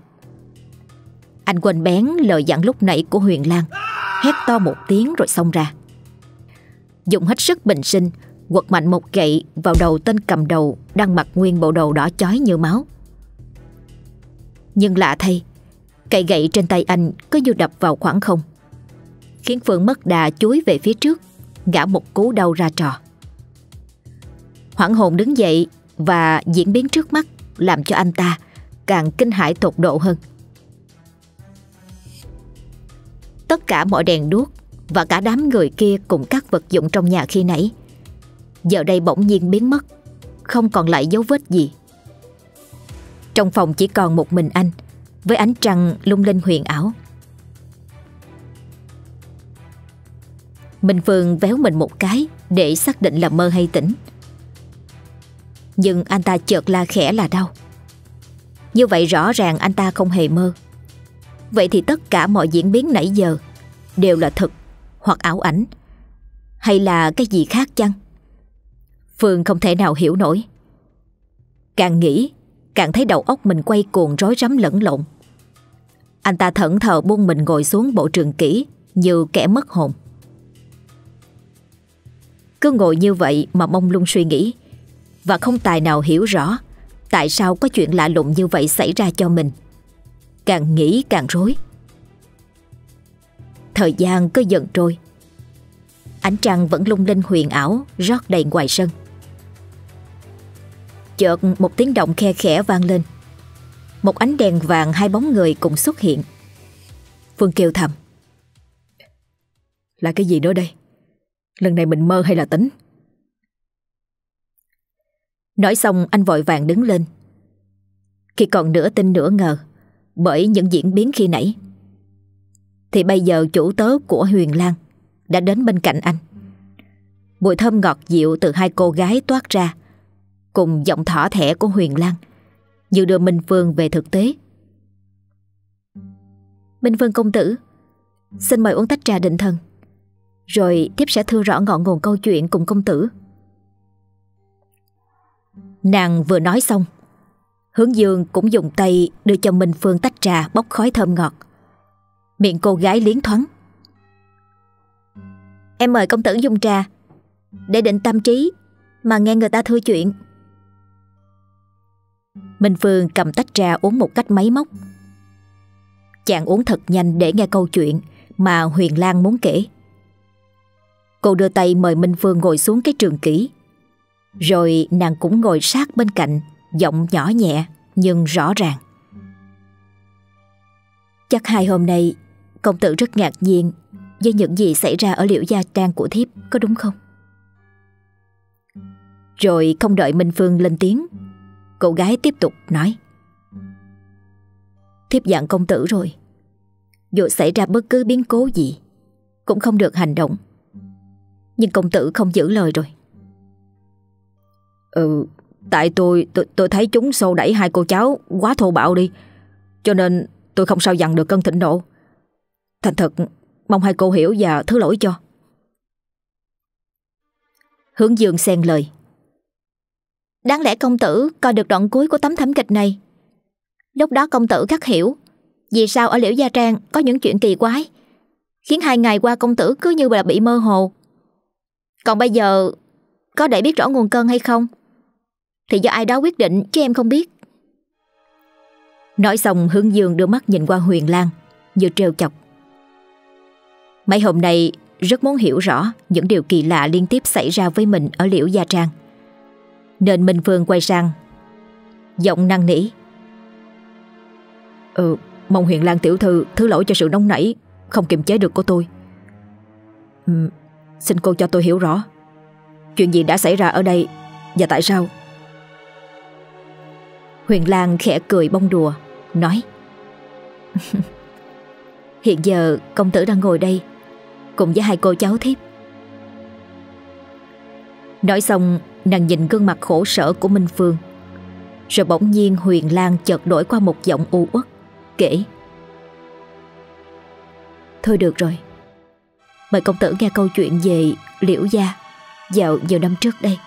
Anh quên bén lời dặn lúc nãy của Huyền Lan. Hét to một tiếng rồi xông ra. Dùng hết sức bình sinh, Quật mạnh một gậy vào đầu tên cầm đầu Đang mặc nguyên bộ đồ đỏ chói như máu. Nhưng lạ thay Cây gậy trên tay anh Cứ như đập vào khoảng không khiến phượng mất đà chuối về phía trước, ngã một cú đau ra trò. Hoảng hồn đứng dậy và diễn biến trước mắt làm cho anh ta càng kinh hãi tột độ hơn. Tất cả mọi đèn đuốc và cả đám người kia cùng các vật dụng trong nhà khi nãy giờ đây bỗng nhiên biến mất, không còn lại dấu vết gì. Trong phòng chỉ còn một mình anh, với ánh trăng lung linh huyền ảo. Minh Phương véo mình một cái Để xác định là mơ hay tỉnh. Nhưng anh ta chợt la khẽ là đau. Như vậy rõ ràng anh ta không hề mơ. Vậy thì tất cả mọi diễn biến nãy giờ Đều là thật Hoặc ảo ảnh, Hay là cái gì khác chăng? Phương không thể nào hiểu nổi. Càng nghĩ Càng thấy đầu óc mình quay cuồng rối rắm lẫn lộn. Anh ta thẫn thờ buông mình ngồi xuống bộ trường kỹ Như kẻ mất hồn. Cứ ngồi như vậy mà mông lung suy nghĩ, Và không tài nào hiểu rõ Tại sao có chuyện lạ lùng như vậy xảy ra cho mình. Càng nghĩ càng rối. Thời gian cứ dần trôi. Ánh trăng vẫn lung linh huyền ảo Rót đầy ngoài sân. Chợt một tiếng động khe khẽ vang lên. Một ánh đèn vàng hai bóng người cùng xuất hiện. Phương kêu thầm. Là cái gì nữa đây? Lần này mình mơ hay là tính Nói xong, anh vội vàng đứng lên. Khi còn nửa tin nửa ngờ, Bởi những diễn biến khi nãy, Thì bây giờ chủ tớ của Huyền Lan Đã đến bên cạnh anh. Mùi thơm ngọt dịu từ hai cô gái toát ra. Cùng giọng thỏ thẻ của Huyền Lan. Như đưa Minh Phương về thực tế. Minh Phương công tử, Xin mời uống tách trà định thần. Rồi tiếp sẽ thưa rõ ngọn nguồn câu chuyện cùng công tử. Nàng vừa nói xong, Hướng dương cũng dùng tay đưa cho Minh Phương tách trà bốc khói thơm ngọt. Miệng cô gái liến thoáng. Em mời công tử dùng trà Để định tâm trí Mà nghe người ta thưa chuyện. Minh Phương cầm tách trà uống một cách máy móc. Chàng uống thật nhanh để nghe câu chuyện Mà Huyền Lan muốn kể. Cô đưa tay mời Minh Phương ngồi xuống cái trường kỷ, rồi nàng cũng ngồi sát bên cạnh Giọng nhỏ nhẹ nhưng rõ ràng. Chắc hai hôm nay Công tử rất ngạc nhiên Với những gì xảy ra ở liễu gia trang của thiếp Có đúng không? Rồi không đợi Minh Phương lên tiếng Cậu gái tiếp tục nói Thiếp dặn công tử rồi Dù xảy ra bất cứ biến cố gì Cũng không được hành động Nhưng công tử không giữ lời rồi Ừ, tại tôi, tôi, tôi thấy chúng sâu đẩy hai cô cháu quá thô bạo đi. Cho nên tôi không sao dằn được cơn thịnh nộ. Thành thật, mong hai cô hiểu và thứ lỗi cho. Hướng dương xen lời. Đáng lẽ công tử coi được đoạn cuối của tấm thảm kịch này. Lúc đó công tử khắc hiểu, vì sao ở Liễu Gia Trang có những chuyện kỳ quái, khiến hai ngày qua công tử cứ như là bị mơ hồ. Còn bây giờ, có để biết rõ nguồn cơn hay không? Thì do ai đó quyết định chứ em không biết Nói xong Hương dương đưa mắt nhìn qua Huyền Lan Như trêu chọc Mấy hôm nay, rất muốn hiểu rõ Những điều kỳ lạ liên tiếp xảy ra với mình Ở liễu Gia Trang nên Minh Phương quay sang. Giọng năng nỉ. Ừ Mong Huyền Lan tiểu thư thứ lỗi cho sự nóng nảy Không kiềm chế được của tôi. Ừ, Xin cô cho tôi hiểu rõ Chuyện gì đã xảy ra ở đây Và tại sao? Huyền Lan khẽ cười bông đùa Nói. Hiện giờ công tử đang ngồi đây Cùng với hai cô cháu thiếp. Nói xong Nàng nhìn gương mặt khổ sở của Minh Phương. Rồi bỗng nhiên Huyền Lan chợt đổi qua một giọng u uất, Kể. Thôi được rồi. Mời công tử nghe câu chuyện về Liễu Gia Vào nhiều năm trước đây.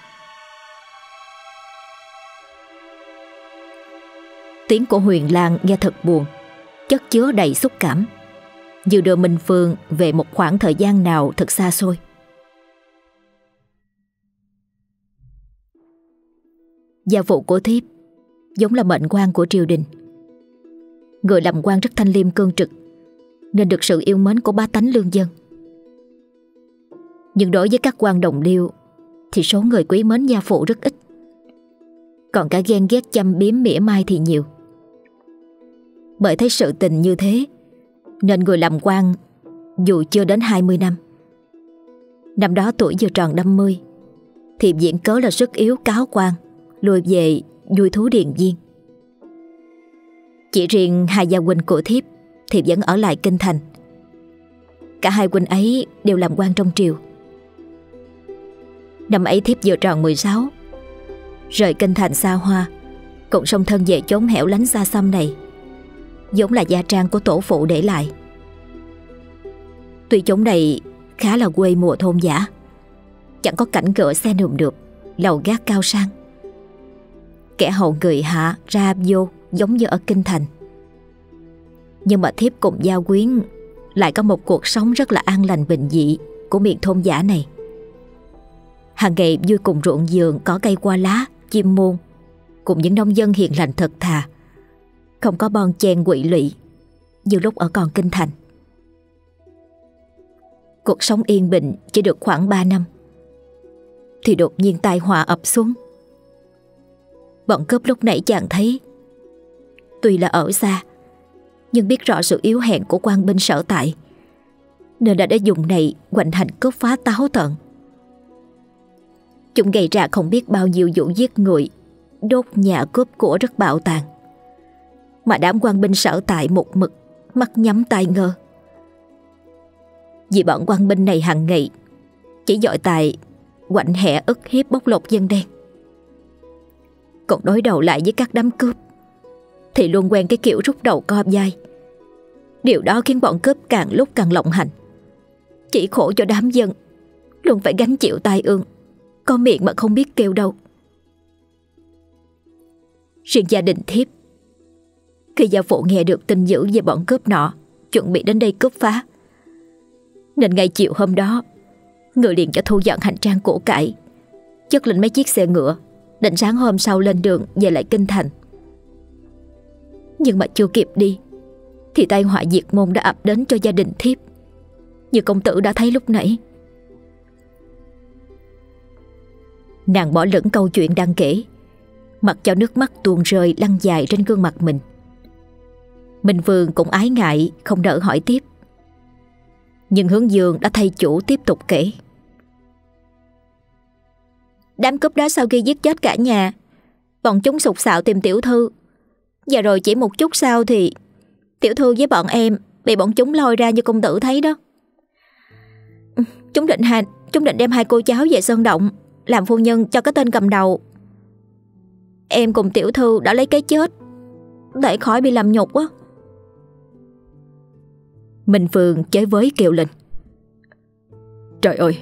Tiếng của Huyền Lan nghe thật buồn, Chất chứa đầy xúc cảm. Như đưa Minh Phương về một khoảng thời gian nào thật xa xôi Gia phụ của thiếp Giống là mệnh quan của triều đình. Người làm quan rất thanh liêm cương trực, Nên được sự yêu mến của ba tánh lương dân. Nhưng đối với các quan đồng liêu Thì số người quý mến gia phụ rất ít, Còn cả ghen ghét chăm biếm mỉa mai thì nhiều. Bởi thấy sự tình như thế, Nên người làm quan Dù chưa đến 20 năm Năm đó tuổi vừa tròn 50 Thì diễn cớ là sức yếu cáo quan. Lùi về vui thú điền viên. Chỉ riêng hai gia huynh của thiếp Thì vẫn ở lại kinh thành. Cả hai huynh ấy đều làm quan trong triều. Năm ấy thiếp vừa tròn 16 Rời kinh thành xa hoa Cộng song thân về chốn hẻo lánh xa xăm này Giống là gia trang của tổ phụ để lại. Tuy chốn này khá là quê mùa thôn giả, chẳng có cảnh cửa xe nườm được Lầu gác cao sang. Kẻ hậu người hạ ra vô Giống như ở Kinh Thành. Nhưng mà thiếp cùng gia Quyến Lại có một cuộc sống rất là an lành bình dị Của miền thôn giả này. Hàng ngày vui cùng ruộng giường Có cây qua lá, chim muôn Cùng những nông dân hiền lành thật thà. Không có bon chen quỵ lụy Như lúc ở còn Kinh Thành. Cuộc sống yên bình chỉ được khoảng 3 năm. Thì đột nhiên tai họa ập xuống. Bọn cướp lúc nãy chàng thấy. Tuy là ở xa, Nhưng biết rõ sự yếu hèn của quan binh sở tại, Nên đã đã dùng này hoành hành cướp phá táo tận. Chúng gây ra không biết bao nhiêu vụ giết người, Đốt nhà cướp của rất bạo tàn. Mà đám quan binh sở tại một mực, Mắt nhắm tai ngơ. Vì bọn quan binh này hàng ngày, Chỉ dọi tài Quạnh hẹ ức hiếp bóc lột dân đen. Còn đối đầu lại với các đám cướp. Thì luôn quen cái kiểu rút đầu co dai. Điều đó khiến bọn cướp càng lúc càng lộng hành. Chỉ khổ cho đám dân, Luôn phải gánh chịu tai ương, Có miệng mà không biết kêu đâu. Riêng gia đình thiếp, Khi gia phụ nghe được tin dữ về bọn cướp nọ Chuẩn bị đến đây cướp phá, Nên ngày chiều hôm đó, Người liền cho thu dọn hành trang cổ cải, Chất lên mấy chiếc xe ngựa Định sáng hôm sau lên đường về lại kinh thành. Nhưng mà chưa kịp đi, Thì tai họa diệt môn đã ập đến cho gia đình thiếp. Như công tử đã thấy lúc nãy. Nàng bỏ lửng câu chuyện đang kể, Mặc cho nước mắt tuôn rơi lăn dài trên gương mặt mình. Minh Vương cũng ái ngại, Không đỡ hỏi tiếp. Nhưng hướng dương đã thay chủ tiếp tục kể. Đám cướp đó sau khi giết chết cả nhà, Bọn chúng sục sạo tìm tiểu thư. Và rồi chỉ một chút sau thì Tiểu thư với bọn em Bị bọn chúng lôi ra như công tử thấy đó. Chúng định hành Chúng định đem hai cô cháu về Sơn Động, Làm phu nhân cho cái tên cầm đầu. Em cùng tiểu thư đã lấy cái chết, Để khỏi bị làm nhục á. Minh Phương chế với kiều linh. Trời ơi,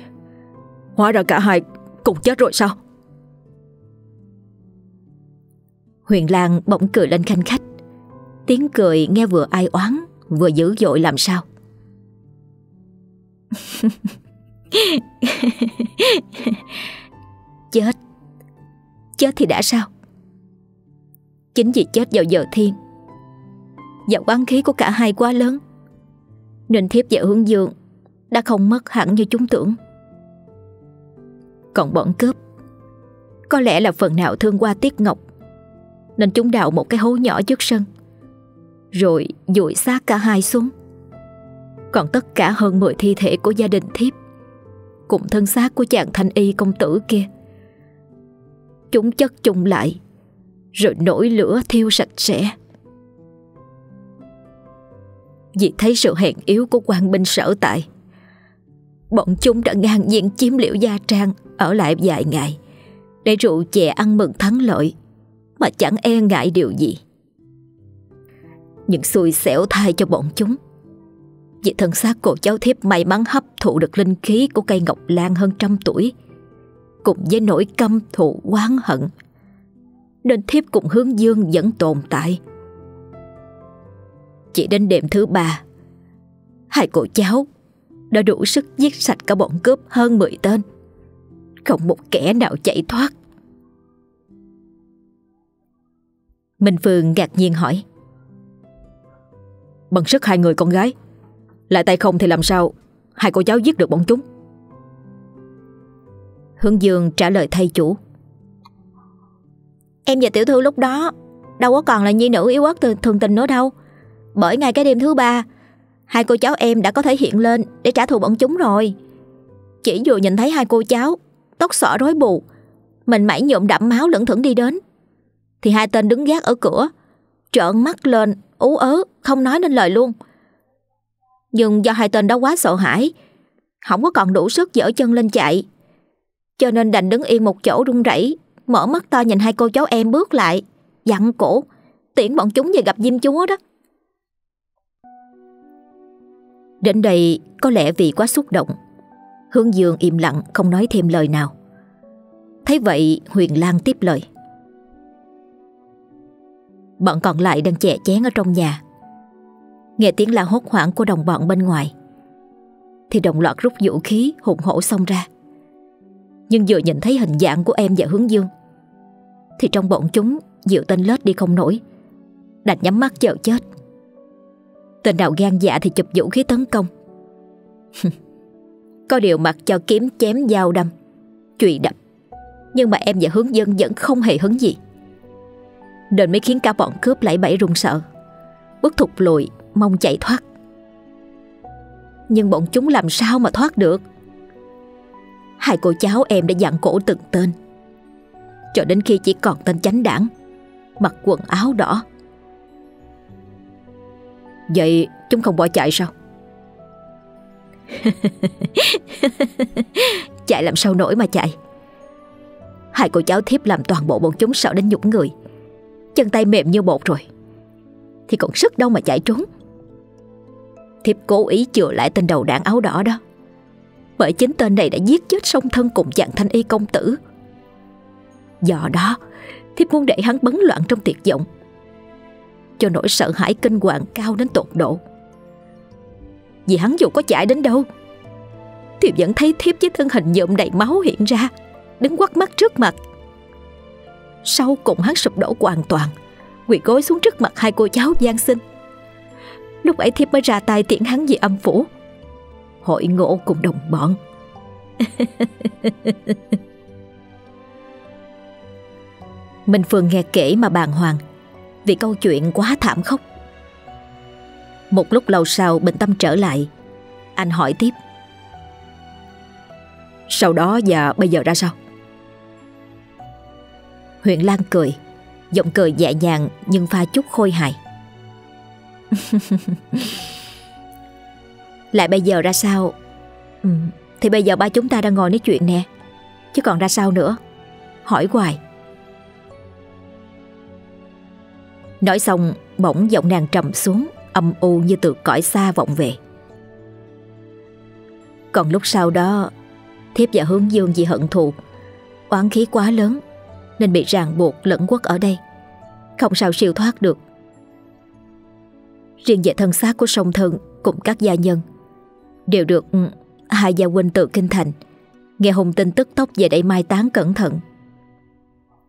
Hóa ra cả hai cùng chết rồi sao? Huyền Lan bỗng cười lên khanh khách. Tiếng cười nghe vừa ai oán, Vừa dữ dội làm sao? Chết. Chết thì đã sao? Chính vì chết vào giờ thiên Và quán khí của cả hai quá lớn, Nên thiếp và hướng dương Đã không mất hẳn như chúng tưởng. Còn bọn cướp. Có lẽ là phần nào thương qua Tiết Ngọc Nên chúng đào một cái hố nhỏ trước sân Rồi dụi xác cả hai xuống. Còn tất cả hơn 10 thi thể của gia đình thiếp Cùng thân xác của chàng thanh y công tử kia. Chúng chất chung lại rồi nổi lửa thiêu sạch sẽ. Vì thấy sự hèn yếu của quan binh sở tại, bọn chúng đã ngang nhiên chiếm liễu gia trang ở lại vài ngày, để rượu chè ăn mừng thắng lợi, mà chẳng e ngại điều gì. Những xui xẻo thay cho bọn chúng. Vì thân xác cô cháu thiếp may mắn hấp thụ được linh khí của cây ngọc lan hơn trăm tuổi, Cùng với nỗi căm thù oán hận. Nên thiếp cùng hướng dương vẫn tồn tại. Chỉ đến đêm thứ ba, Hai cô cháu Đã đủ sức giết sạch cả bọn cướp hơn 10 tên. Không một kẻ nào chạy thoát. Minh Phương ngạc nhiên hỏi, Bằng sức hai người con gái, Lại tay không thì làm sao Hai cô cháu giết được bọn chúng? Hướng Dương trả lời thay chủ, Em và tiểu thư lúc đó Đâu có còn là nhi nữ yếu ớt thường tình nữa đâu. Bởi ngay cái đêm thứ ba, Hai cô cháu em đã có thể hiện lên Để trả thù bọn chúng rồi. Chỉ vừa nhìn thấy hai cô cháu Tóc xỏ rối bù. Mình mảy nhộm đẫm máu lẫn thẫn đi đến. Thì hai tên đứng gác ở cửa, Trợn mắt lên, ú ớ, Không nói nên lời luôn. Nhưng do hai tên đó quá sợ hãi, Không có còn đủ sức dở chân lên chạy. Cho nên đành đứng yên một chỗ run rẩy, Mở mắt to nhìn hai cô cháu em bước lại, Dặn cổ, Tiễn bọn chúng về gặp Diêm Chúa đó. Đến đây có lẽ vì quá xúc động Hướng Dương im lặng, không nói thêm lời nào. Thấy vậy, Huyền Lan tiếp lời. Bọn còn lại đang chè chén ở trong nhà. Nghe tiếng la hốt hoảng của đồng bọn bên ngoài, Thì đồng loạt rút vũ khí, hùng hổ xông ra. Nhưng vừa nhìn thấy hình dạng của em và hướng dương, Thì trong bọn chúng Diệu tên lết đi không nổi. Đành nhắm mắt chờ chết. Tên nào gan dạ thì chụp vũ khí tấn công. Có điều mặc cho kiếm chém dao đâm. Chùy đập. Nhưng mà em và hướng dân vẫn không hề hứng gì. Nên mới khiến cả bọn cướp lại bẫy run sợ. Bước thục lùi, Mong chạy thoát. Nhưng bọn chúng làm sao mà thoát được? Hai cô cháu em đã dặn cổ từng tên. Cho đến khi chỉ còn tên chánh đảng, Mặc quần áo đỏ. Vậy chúng không bỏ chạy sao? Chạy làm sao nổi mà chạy? Hai cô cháu thiếp làm toàn bộ bọn chúng sợ đến nhũng người. Chân tay mềm như bột rồi. Thì còn sức đâu mà chạy trốn? Thiếp cố ý chừa lại tên đầu đạn áo đỏ đó. Bởi chính tên này đã giết chết song thân cùng chàng thanh y công tử. Do đó, Thiếp muốn để hắn bấn loạn trong tiệc vọng. Cho nỗi sợ hãi kinh hoàng cao đến tột độ. Vì hắn dù có chạy đến đâu, Thì vẫn thấy thiếp với thân hình nhộm đầy máu hiện ra, Đứng quắt mắt trước mặt. Sau cùng hắn sụp đổ hoàn toàn, Quỳ gối xuống trước mặt hai cô cháu gian sinh. Lúc ấy thiếp mới ra tay tiễn hắn về âm phủ. Hội ngộ cùng đồng bọn. Minh Phương nghe kể mà bàng hoàng Vì câu chuyện quá thảm khốc. Một lúc lâu sau bình tâm trở lại. Anh hỏi tiếp. Sau đó và bây giờ ra sao? Huyện Lan cười. Giọng cười nhẹ nhàng nhưng pha chút khôi hài. Lại bây giờ ra sao? Ừ, Thì bây giờ ba chúng ta đang ngồi nói chuyện nè. Chứ còn ra sao nữa? Hỏi hoài. Nói xong bỗng giọng nàng trầm xuống. Âm u như từ cõi xa vọng về. Còn lúc sau đó, Thiếp và hướng dương vì hận thù, Oán khí quá lớn, Nên bị ràng buộc lẫn quất ở đây. Không sao siêu thoát được. Riêng về thân xác của song thân Cùng các gia nhân, Đều được ừ, hai gia huynh tự kinh thành. Nghe hùng tin tức tốc về đây mai táng cẩn thận.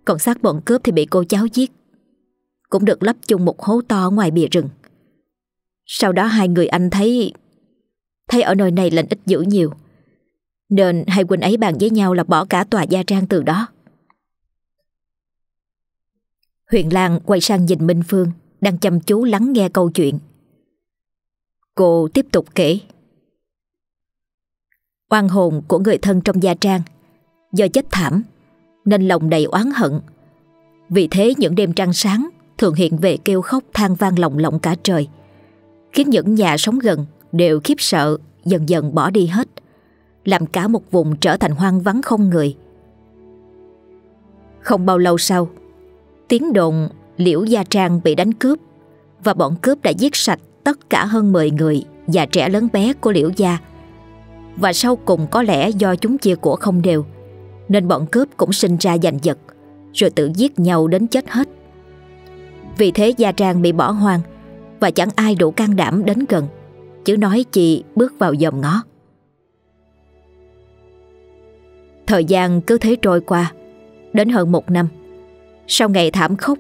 Còn xác bọn cướp thì bị cô cháu giết. Cũng được lấp chung một hố to ngoài bìa rừng. Sau đó hai người anh thấy Thấy ở nơi này lệnh ít dữ nhiều. Nên hai huynh ấy bàn với nhau là bỏ cả tòa gia trang từ đó. Huyền Lan quay sang nhìn Minh Phương, Đang chăm chú lắng nghe câu chuyện. Cô tiếp tục kể. Oan hồn của người thân trong gia trang, Do chết thảm, Nên lòng đầy oán hận. Vì thế những đêm trăng sáng Thường hiện về kêu khóc than vang lòng lộng cả trời. Khiến những nhà sống gần Đều khiếp sợ, Dần dần bỏ đi hết, Làm cả một vùng trở thành hoang vắng không người. Không bao lâu sau, Tiếng đồn Liễu Gia Trang bị đánh cướp Và bọn cướp đã giết sạch tất cả hơn 10 người Và trẻ lớn bé của Liễu Gia. Và sau cùng có lẽ do chúng chia của không đều, Nên bọn cướp cũng sinh ra giành giật, Rồi tự giết nhau đến chết hết. Vì thế Gia Trang bị bỏ hoang và chẳng ai đủ can đảm đến gần. Chứ nói chị bước vào dòng ngó. Thời gian cứ thế trôi qua, Đến hơn một năm. Sau ngày thảm khốc,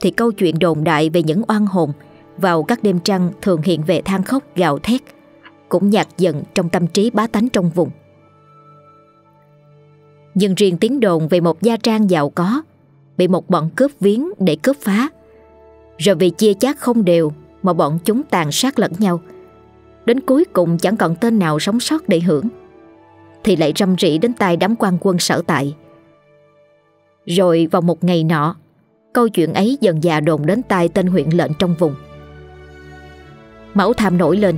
Thì câu chuyện đồn đại về những oan hồn Vào các đêm trăng thường hiện về than khóc, gào thét, Cũng nhạt dần trong tâm trí bá tánh trong vùng. Nhưng riêng tiếng đồn về một gia trang giàu có, Bị một bọn cướp viếng để cướp phá, Rồi vì chia chác không đều mà bọn chúng tàn sát lẫn nhau. Đến cuối cùng chẳng còn tên nào sống sót để hưởng. Thì lại râm rỉ đến tay đám quan quân sở tại. Rồi vào một ngày nọ, Câu chuyện ấy dần dà đồn đến tai tên huyện lệnh trong vùng. Mẫu tham nổi lên,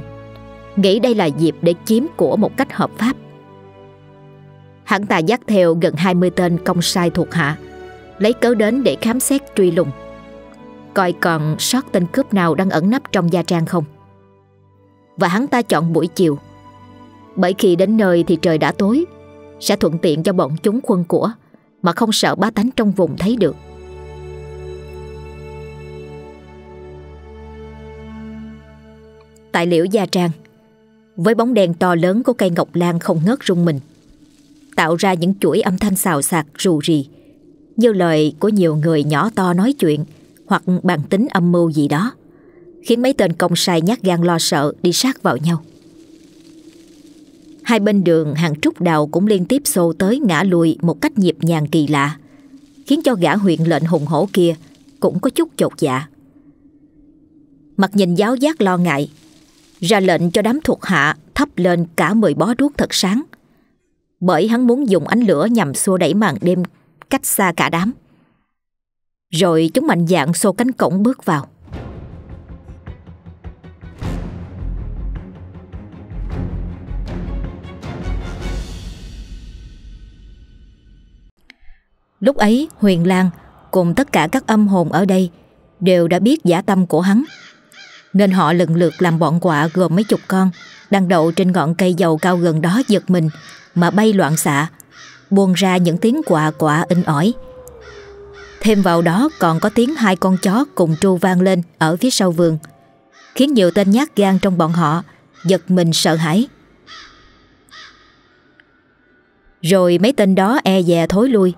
Nghĩ đây là dịp để chiếm của một cách hợp pháp. Hắn ta dắt theo gần 20 tên công sai thuộc hạ, Lấy cớ đến để khám xét truy lùng. Coi còn sót tên cướp nào đang ẩn nấp trong gia trang không? Và hắn ta chọn buổi chiều. Bởi khi đến nơi thì trời đã tối, Sẽ thuận tiện cho bọn chúng quân của, Mà không sợ bá tánh trong vùng thấy được. Tại liễu Gia Trang, Với bóng đèn to lớn của cây ngọc lan không ngớt rung mình, Tạo ra những chuỗi âm thanh xào xạc rù rì, Như lời của nhiều người nhỏ to nói chuyện. Hoặc bàn tính âm mưu gì đó, Khiến mấy tên công sai nhát gan lo sợ đi sát vào nhau Hai bên đường hàng trúc đào cũng liên tiếp xô tới ngã lùi một cách nhịp nhàng kỳ lạ, Khiến cho gã huyện lệnh hùng hổ kia cũng có chút chột dạ Mặt nhìn giáo giác lo ngại, ra lệnh cho đám thuộc hạ thắp lên cả mười bó đuốc thật sáng. Bởi hắn muốn dùng ánh lửa nhằm xua đẩy màn đêm cách xa cả đám. Rồi chúng mạnh dạn xô cánh cổng bước vào. Lúc ấy, Huyền Lan cùng tất cả các âm hồn ở đây đều đã biết giả tâm của hắn nên họ lần lượt làm bọn quạ gồm mấy chục con Đang đậu trên ngọn cây dầu cao gần đó giật mình Mà bay loạn xạ, Buông ra những tiếng quạ quạ in ỏi Thêm vào đó còn có tiếng hai con chó cùng tru vang lên ở phía sau vườn, Khiến nhiều tên nhát gan trong bọn họ Giật mình sợ hãi. Rồi mấy tên đó e dè thối lui,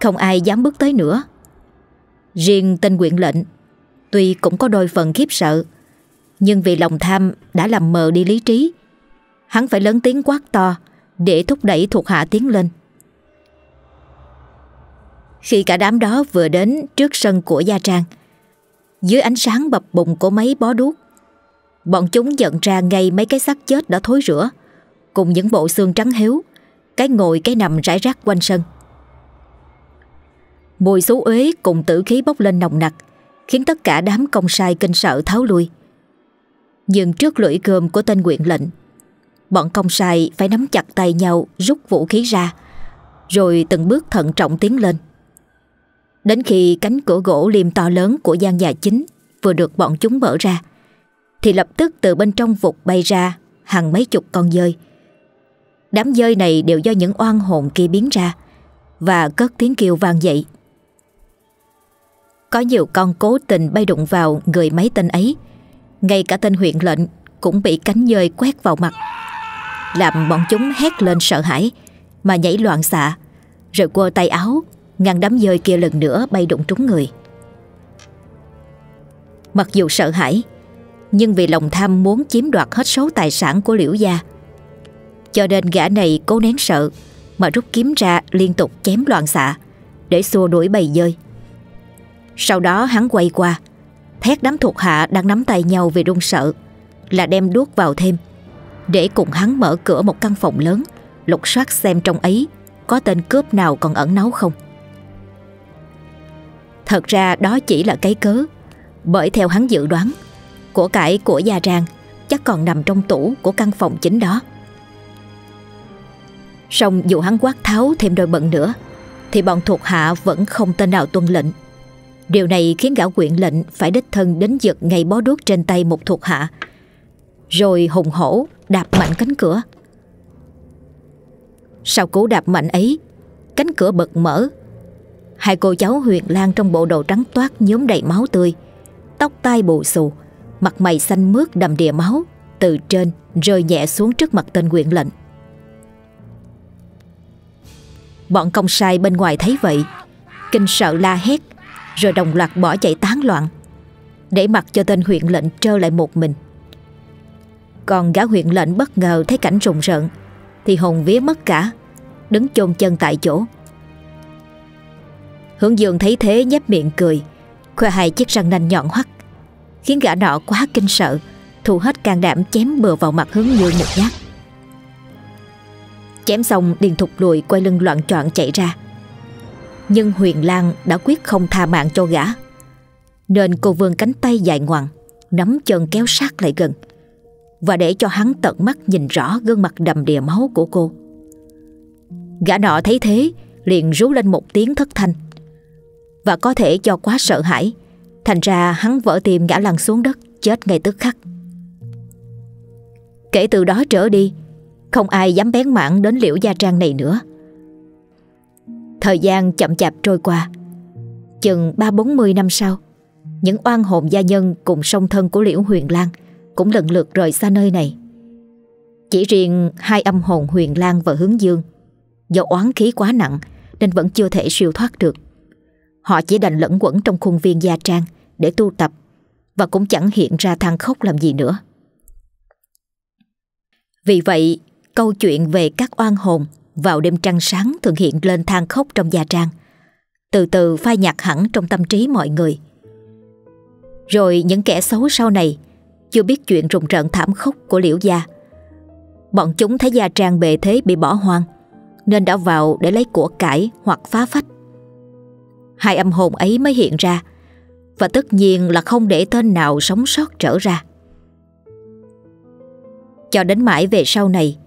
Không ai dám bước tới nữa. Riêng tên quyện lệnh, Tuy cũng có đôi phần khiếp sợ, nhưng vì lòng tham đã làm mờ đi lý trí, Hắn phải lớn tiếng quát to Để thúc đẩy thuộc hạ tiến lên. Khi cả đám đó vừa đến trước sân của Gia Trang. Dưới ánh sáng bập bùng của mấy bó đuốc, Bọn chúng nhận ra ngay mấy cái xác chết đã thối rữa Cùng những bộ xương trắng hiếu Cái ngồi cái nằm rải rác quanh sân. Mùi xú uế cùng tử khí bốc lên nồng nặc, Khiến tất cả đám công sai kinh sợ tháo lui. Nhưng trước lưỡi cơm của tên quyện lệnh, Bọn công sai phải nắm chặt tay nhau Rút vũ khí ra, Rồi từng bước thận trọng tiến lên. Đến khi cánh cửa gỗ liềm to lớn của gian nhà chính Vừa được bọn chúng mở ra, Thì lập tức từ bên trong vụt bay ra Hàng mấy chục con dơi. Đám dơi này đều do những oan hồn kia biến ra Và cất tiếng kêu vang dậy. Có nhiều con cố tình bay đụng vào người mấy tên ấy, ngay cả tên huyện lệnh Cũng bị cánh dơi quét vào mặt, Làm bọn chúng hét lên sợ hãi Mà nhảy loạn xạ, Rồi quơ tay áo Ngăn đám dơi kia lần nữa bay đụng trúng người. Mặc dù sợ hãi, Nhưng vì lòng tham muốn chiếm đoạt hết số tài sản của liễu gia, Cho nên gã này cố nén sợ Mà rút kiếm ra liên tục chém loạn xạ Để xua đuổi bầy dơi. Sau đó hắn quay qua, Thét đám thuộc hạ đang nắm tay nhau vì run sợ Là đem đuốc vào thêm Để cùng hắn mở cửa một căn phòng lớn, Lục soát xem trong ấy Có tên cướp nào còn ẩn náu không. Thật ra đó chỉ là cái cớ Bởi theo hắn dự đoán Của cải của Gia Trang Chắc còn nằm trong tủ của căn phòng chính đó Xong dù hắn quát tháo thêm đôi bận nữa Thì bọn thuộc hạ vẫn không tên nào tuân lệnh Điều này khiến gã quyện lệnh phải đích thân đến giật ngay bó đuốc trên tay một thuộc hạ. Rồi hùng hổ đạp mạnh cánh cửa. Sau cú đạp mạnh ấy, cánh cửa bật mở. Hai cô cháu Huyền Lan trong bộ đồ trắng toát nhóm đầy máu tươi, tóc tai bù xù, mặt mày xanh mướt đầm đìa máu, từ trên rơi nhẹ xuống trước mặt tên quyện lệnh. Bọn công sai bên ngoài thấy vậy, kinh sợ la hét, rồi đồng loạt bỏ chạy tán loạn Để mặc cho tên huyện lệnh trơ lại một mình. Còn gã huyện lệnh bất ngờ thấy cảnh rùng rợn Thì hồn vía mất cả Đứng chôn chân tại chỗ. Hướng dương thấy thế nhếch miệng cười, Khoe hai chiếc răng nanh nhọn hoắt, Khiến gã nọ quá kinh sợ, Thu hết can đảm chém bừa vào mặt hướng dương một nhát. Chém xong, điền thục lùi quay lưng loạn trọn chạy ra. Nhưng Huyền Lan đã quyết không tha mạng cho gã. Nên cô vươn cánh tay dài ngoằng, Nắm chân kéo sát lại gần, Và để cho hắn tận mắt nhìn rõ gương mặt đầm đìa máu của cô. Gã nọ thấy thế, liền rú lên một tiếng thất thanh. Và có thể do quá sợ hãi. Thành ra hắn vỡ tim ngã lăn xuống đất, Chết ngay tức khắc. Kể từ đó trở đi, Không ai dám bén mảng đến liễu gia trang này nữa. Thời gian chậm chạp trôi qua. Chừng ba bốn mươi năm sau, Những oan hồn gia nhân cùng song thân của liễu huyền Lan Cũng lần lượt rời xa nơi này. Chỉ riêng hai âm hồn huyền Lan và hướng dương Do oán khí quá nặng Nên vẫn chưa thể siêu thoát được. Họ chỉ đành lẫn quẩn trong khuôn viên gia trang Để tu tập Và cũng chẳng hiện ra than khóc làm gì nữa Vì vậy câu chuyện về các oan hồn vào đêm trăng sáng thường hiện lên than khóc trong gia trang, từ từ phai nhạt hẳn trong tâm trí mọi người. Rồi những kẻ xấu sau này chưa biết chuyện rùng rợn thảm khốc của liễu gia. Bọn chúng thấy gia trang bề thế bị bỏ hoang, nên đã vào để lấy của cải hoặc phá phách. Hai âm hồn ấy mới hiện ra, và tất nhiên là không để tên nào sống sót trở ra. Cho đến mãi về sau này,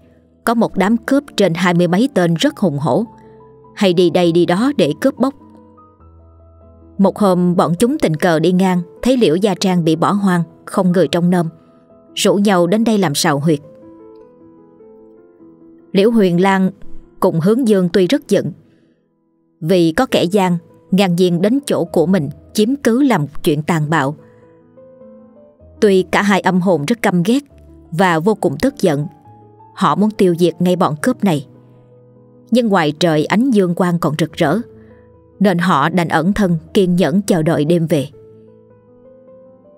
có một đám cướp trên hai mươi mấy tên rất hùng hổ. Hay đi đây đi đó để cướp bóc. Một hôm bọn chúng tình cờ đi ngang Thấy liễu gia trang bị bỏ hoang Không người trong nôm Rủ nhau đến đây làm sào huyệt. Liễu Huyền Lan cùng hướng dương tuy rất giận Vì có kẻ gian ngang nhiên đến chỗ của mình, Chiếm cứ làm chuyện tàn bạo. Tuy cả hai âm hồn rất căm ghét Và vô cùng tức giận, Họ muốn tiêu diệt ngay bọn cướp này. Nhưng ngoài trời ánh dương quang còn rực rỡ, Nên họ đành ẩn thân, kiên nhẫn chờ đợi đêm về.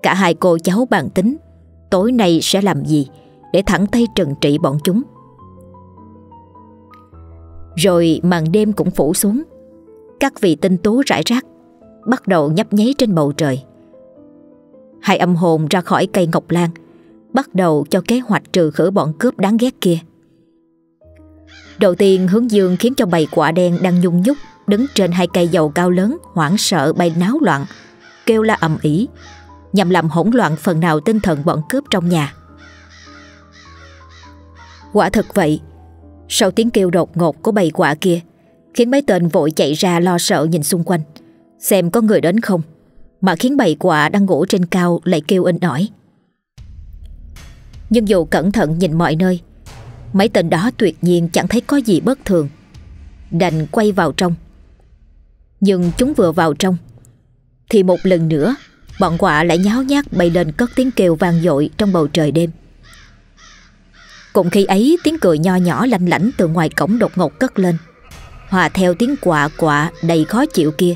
Cả hai cô cháu bàn tính, Tối nay sẽ làm gì Để thẳng tay trừng trị bọn chúng? Rồi màn đêm cũng phủ xuống. Các vị tinh tú rải rác Bắt đầu nhấp nháy trên bầu trời Hai âm hồn ra khỏi cây ngọc lan bắt đầu cho kế hoạch trừ khử bọn cướp đáng ghét kia. Đầu tiên hướng dương khiến cho bầy quả đen đang nhung nhúc đứng trên hai cây dầu cao lớn hoảng sợ bay náo loạn, kêu la ầm ĩ, nhằm làm hỗn loạn phần nào tinh thần bọn cướp trong nhà. Quả thật vậy, sau tiếng kêu đột ngột của bầy quả kia, khiến mấy tên vội chạy ra lo sợ nhìn xung quanh, xem có người đến không, mà khiến bầy quạ đang ngủ trên cao lại kêu in ỏi. Nhưng dù cẩn thận nhìn mọi nơi Mấy tên đó tuyệt nhiên chẳng thấy có gì bất thường Đành quay vào trong. Nhưng chúng vừa vào trong Thì một lần nữa Bọn quạ lại nháo nhác bay lên cất tiếng kêu vang dội trong bầu trời đêm. Cùng khi ấy tiếng cười nho nhỏ lanh lảnh từ ngoài cổng đột ngột cất lên. Hòa theo tiếng quạ quạ đầy khó chịu kia.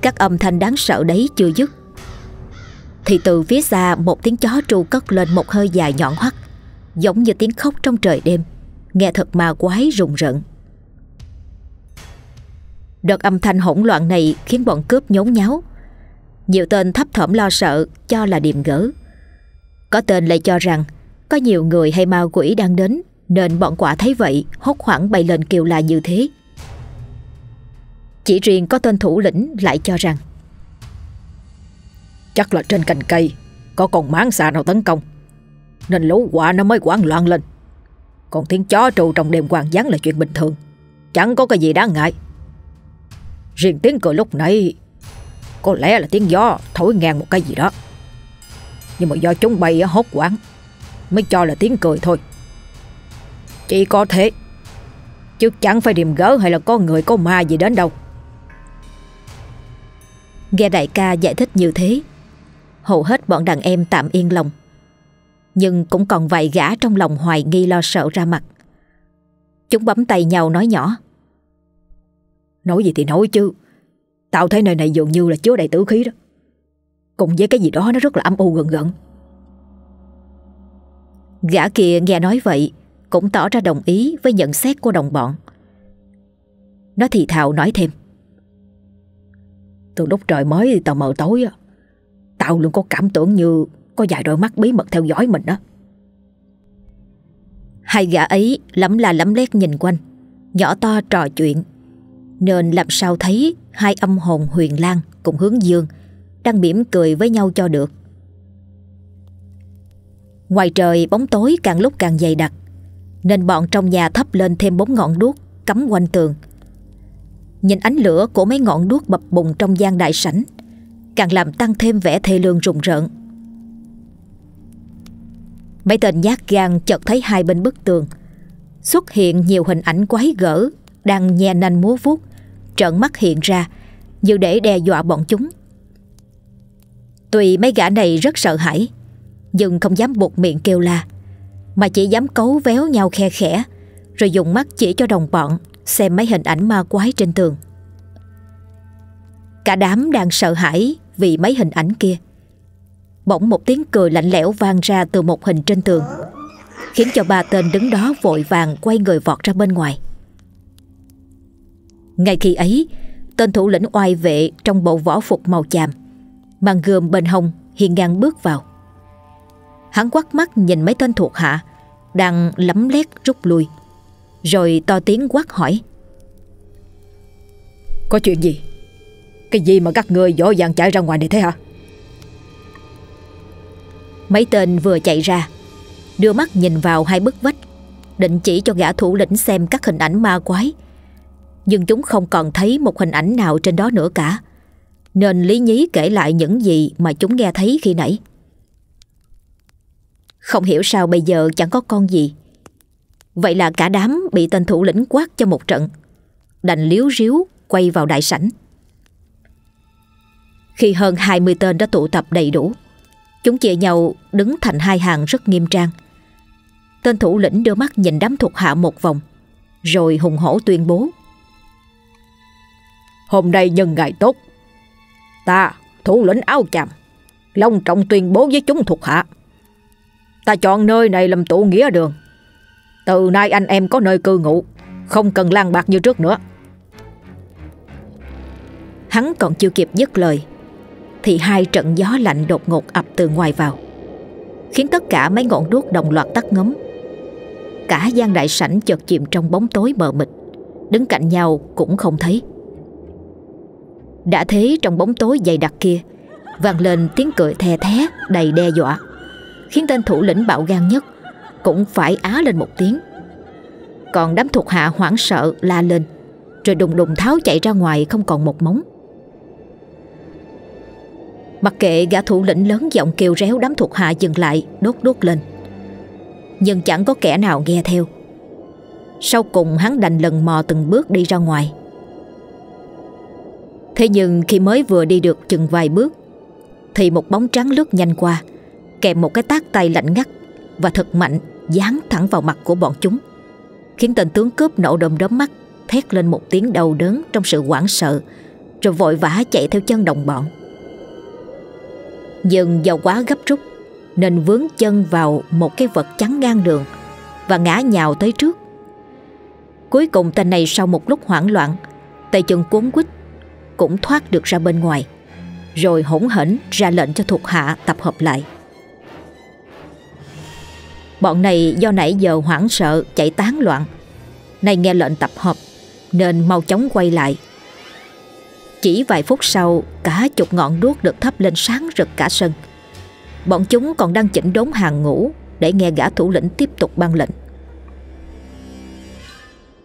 Các âm thanh đáng sợ đấy chưa dứt. Thì từ phía xa, một tiếng chó tru cất lên một hơi dài nhọn hoắt, Giống như tiếng khóc trong trời đêm. Nghe thật ma quái rùng rợn. Đợt âm thanh hỗn loạn này khiến bọn cướp nhốn nháo. Nhiều tên thấp thỏm lo sợ, cho là điềm gỡ Có tên lại cho rằng Có nhiều người hay ma quỷ đang đến nên bọn quả thấy vậy, Hốt hoảng bay lên kêu la như thế. Chỉ riêng có tên thủ lĩnh lại cho rằng, Chắc là trên cành cây, Có con máng xà nào tấn công. Nên lũ quạ nó mới quảng loạn lên. Còn tiếng chó trù trong đêm hoàng gián là chuyện bình thường, Chẳng có cái gì đáng ngại. Riêng tiếng cười lúc nãy, Có lẽ là tiếng gió thổi ngang một cái gì đó. Nhưng mà do chúng bay hốt quảng Mới cho là tiếng cười thôi. Chỉ có thế Chứ chẳng phải điềm gỡ hay là có người có ma gì đến đâu Nghe đại ca giải thích như thế hầu hết bọn đàn em tạm yên lòng. Nhưng cũng còn vài gã trong lòng hoài nghi lo sợ ra mặt. Chúng bấm tay nhau nói nhỏ. Nói gì thì nói chứ, tao thấy nơi này dường như là chứa đầy tử khí đó. Cùng với cái gì đó nó rất là âm u gần gần. Gã kia nghe nói vậy cũng tỏ ra đồng ý với nhận xét của đồng bọn. Nó thì thào nói thêm. Từ lúc trời mới tờ mờ tối Tao luôn có cảm tưởng như Có vài đôi mắt bí mật theo dõi mình đó Hai gã ấy lắm là lắm lét nhìn quanh, Nhỏ to trò chuyện Nên làm sao thấy Hai âm hồn huyền lang cùng hướng dương Đang mỉm cười với nhau cho được Ngoài trời bóng tối càng lúc càng dày đặc nên bọn trong nhà thắp lên thêm bốn ngọn đuốc, Cắm quanh tường. Nhìn ánh lửa của mấy ngọn đuốc bập bùng trong gian đại sảnh, càng làm tăng thêm vẻ thê lương rùng rợn. Mấy tên nhát gan chợt thấy hai bên bức tường, Xuất hiện nhiều hình ảnh quái gở Đang nhe nanh múa vuốt, Trợn mắt hiện ra Như để đe dọa bọn chúng. Tuy mấy gã này rất sợ hãi, Nhưng không dám buộc miệng kêu la. Mà chỉ dám cấu véo nhau khe khẽ, Rồi dùng mắt chỉ cho đồng bọn, Xem mấy hình ảnh ma quái trên tường. Cả đám đang sợ hãi Vì mấy hình ảnh kia. Bỗng một tiếng cười lạnh lẽo vang ra từ một hình trên tường, Khiến cho ba tên đứng đó vội vàng quay người vọt ra bên ngoài. Ngay khi ấy, Tên thủ lĩnh oai vệ trong bộ võ phục màu chàm Mang gươm bên hông hiên ngang bước vào. Hắn quắt mắt nhìn mấy tên thuộc hạ Đang lấm lét rút lui. Rồi to tiếng quát hỏi. Có chuyện gì? Cái gì mà các người dỗ dàng chạy ra ngoài này thế hả? Mấy tên vừa chạy ra Đưa mắt nhìn vào hai bức vách Định chỉ cho gã thủ lĩnh xem các hình ảnh ma quái. Nhưng chúng không còn thấy một hình ảnh nào trên đó nữa cả. Nên Lý Nhí kể lại những gì mà chúng nghe thấy khi nãy không hiểu sao bây giờ chẳng có con gì. Vậy là cả đám bị tên thủ lĩnh quát cho một trận. Đành liếu riếu quay vào đại sảnh. Khi hơn 20 tên đã tụ tập đầy đủ, Chúng chia nhau đứng thành hai hàng rất nghiêm trang. Tên thủ lĩnh đưa mắt nhìn đám thuộc hạ một vòng, Rồi hùng hổ tuyên bố. Hôm nay nhân ngày tốt, Ta, thủ lĩnh áo chàm, Long trọng tuyên bố với chúng thuộc hạ. Ta chọn nơi này làm tụ nghĩa đường. Từ nay anh em có nơi cư ngụ, Không cần lang bạc như trước nữa. Hắn còn chưa kịp dứt lời, Thì hai trận gió lạnh đột ngột ập từ ngoài vào, Khiến tất cả mấy ngọn đuốc đồng loạt tắt ngấm. Cả gian đại sảnh chợt chìm trong bóng tối mờ mịt, Đứng cạnh nhau cũng không thấy. Đã thế trong bóng tối dày đặc kia, vang lên tiếng cười the thé đầy đe dọa. Khiến tên thủ lĩnh bạo gan nhất Cũng phải á lên một tiếng. Còn đám thuộc hạ hoảng sợ la lên, Rồi đùng đùng tháo chạy ra ngoài không còn một móng. Mặc kệ gã thủ lĩnh lớn giọng kêu réo đám thuộc hạ dừng lại, đốt đốt lên. Nhưng chẳng có kẻ nào nghe theo. Sau cùng hắn đành lần mò từng bước đi ra ngoài. Thế nhưng khi mới vừa đi được chừng vài bước, Thì một bóng trắng lướt nhanh qua. Kèm một cái tác tay lạnh ngắt Và thật mạnh, dán thẳng vào mặt của bọn chúng, Khiến tên tướng cướp nổ đom đóm mắt, Thét lên một tiếng đau đớn trong sự hoảng sợ, Rồi vội vã chạy theo chân đồng bọn. Nhưng do quá gấp rút, Nên vướng chân vào một cái vật chắn ngang đường Và ngã nhào tới trước. Cuối cùng tên này sau một lúc hoảng loạn, Tay chân cuốn quýt Cũng thoát được ra bên ngoài, Rồi hỗn hển ra lệnh cho thuộc hạ tập hợp lại. Bọn này do nãy giờ hoảng sợ, chạy tán loạn. Nay nghe lệnh tập hợp, Nên mau chóng quay lại. Chỉ vài phút sau, Cả chục ngọn đuốc được thắp lên sáng rực cả sân. Bọn chúng còn đang chỉnh đốn hàng ngũ Để nghe gã thủ lĩnh tiếp tục ban lệnh.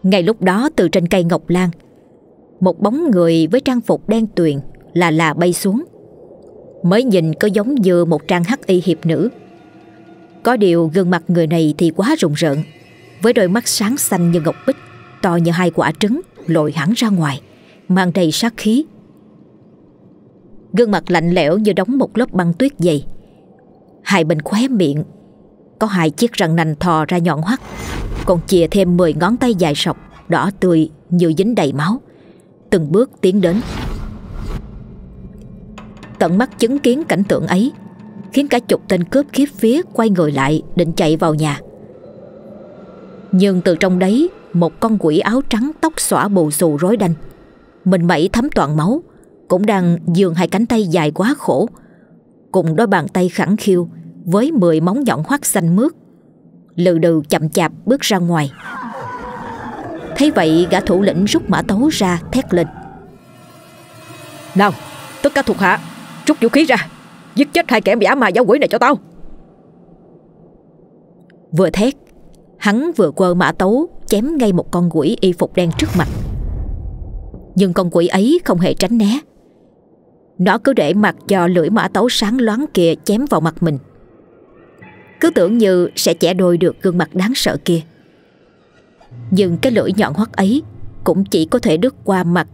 Ngay lúc đó, từ trên cây ngọc lan, Một bóng người với trang phục đen tuyền Là là bay xuống. Mới nhìn có giống như một trang hắc y hiệp nữ. Có điều gương mặt người này thì quá rùng rợn Với đôi mắt sáng xanh như ngọc bích To như hai quả trứng Lội hẳn ra ngoài mang đầy sát khí. Gương mặt lạnh lẽo như đóng một lớp băng tuyết dày. Hai bên khóe miệng có hai chiếc răng nành thò ra nhọn hoắt, còn chìa thêm 10 ngón tay dài sọc đỏ tươi như dính đầy máu, từng bước tiến đến. Tận mắt chứng kiến cảnh tượng ấy, khiến cả chục tên cướp khiếp phía quay người lại định chạy vào nhà. Nhưng từ trong đấy, một con quỷ áo trắng tóc xõa bù xù rối đanh. Mình mẩy thấm toàn máu Cũng đang dường hai cánh tay dài quá khổ. Cùng đôi bàn tay khẳng khiu Với 10 móng nhọn hoắt xanh mướt Lừ đừ chậm chạp bước ra ngoài. Thấy vậy gã thủ lĩnh rút mã tấu ra thét lên. Nào tất cả thuộc hạ Rút vũ khí ra. Giết chết hai kẻ giả ma giáo quỷ này cho tao. Vừa thét, Hắn vừa quơ mã tấu, Chém ngay một con quỷ y phục đen trước mặt. Nhưng con quỷ ấy không hề tránh né. Nó cứ để mặt cho lưỡi mã tấu sáng loáng kia chém vào mặt mình. Cứ tưởng như sẽ chẻ đôi được gương mặt đáng sợ kia. Nhưng cái lưỡi nhọn hoắt ấy Cũng chỉ có thể đứt qua mặt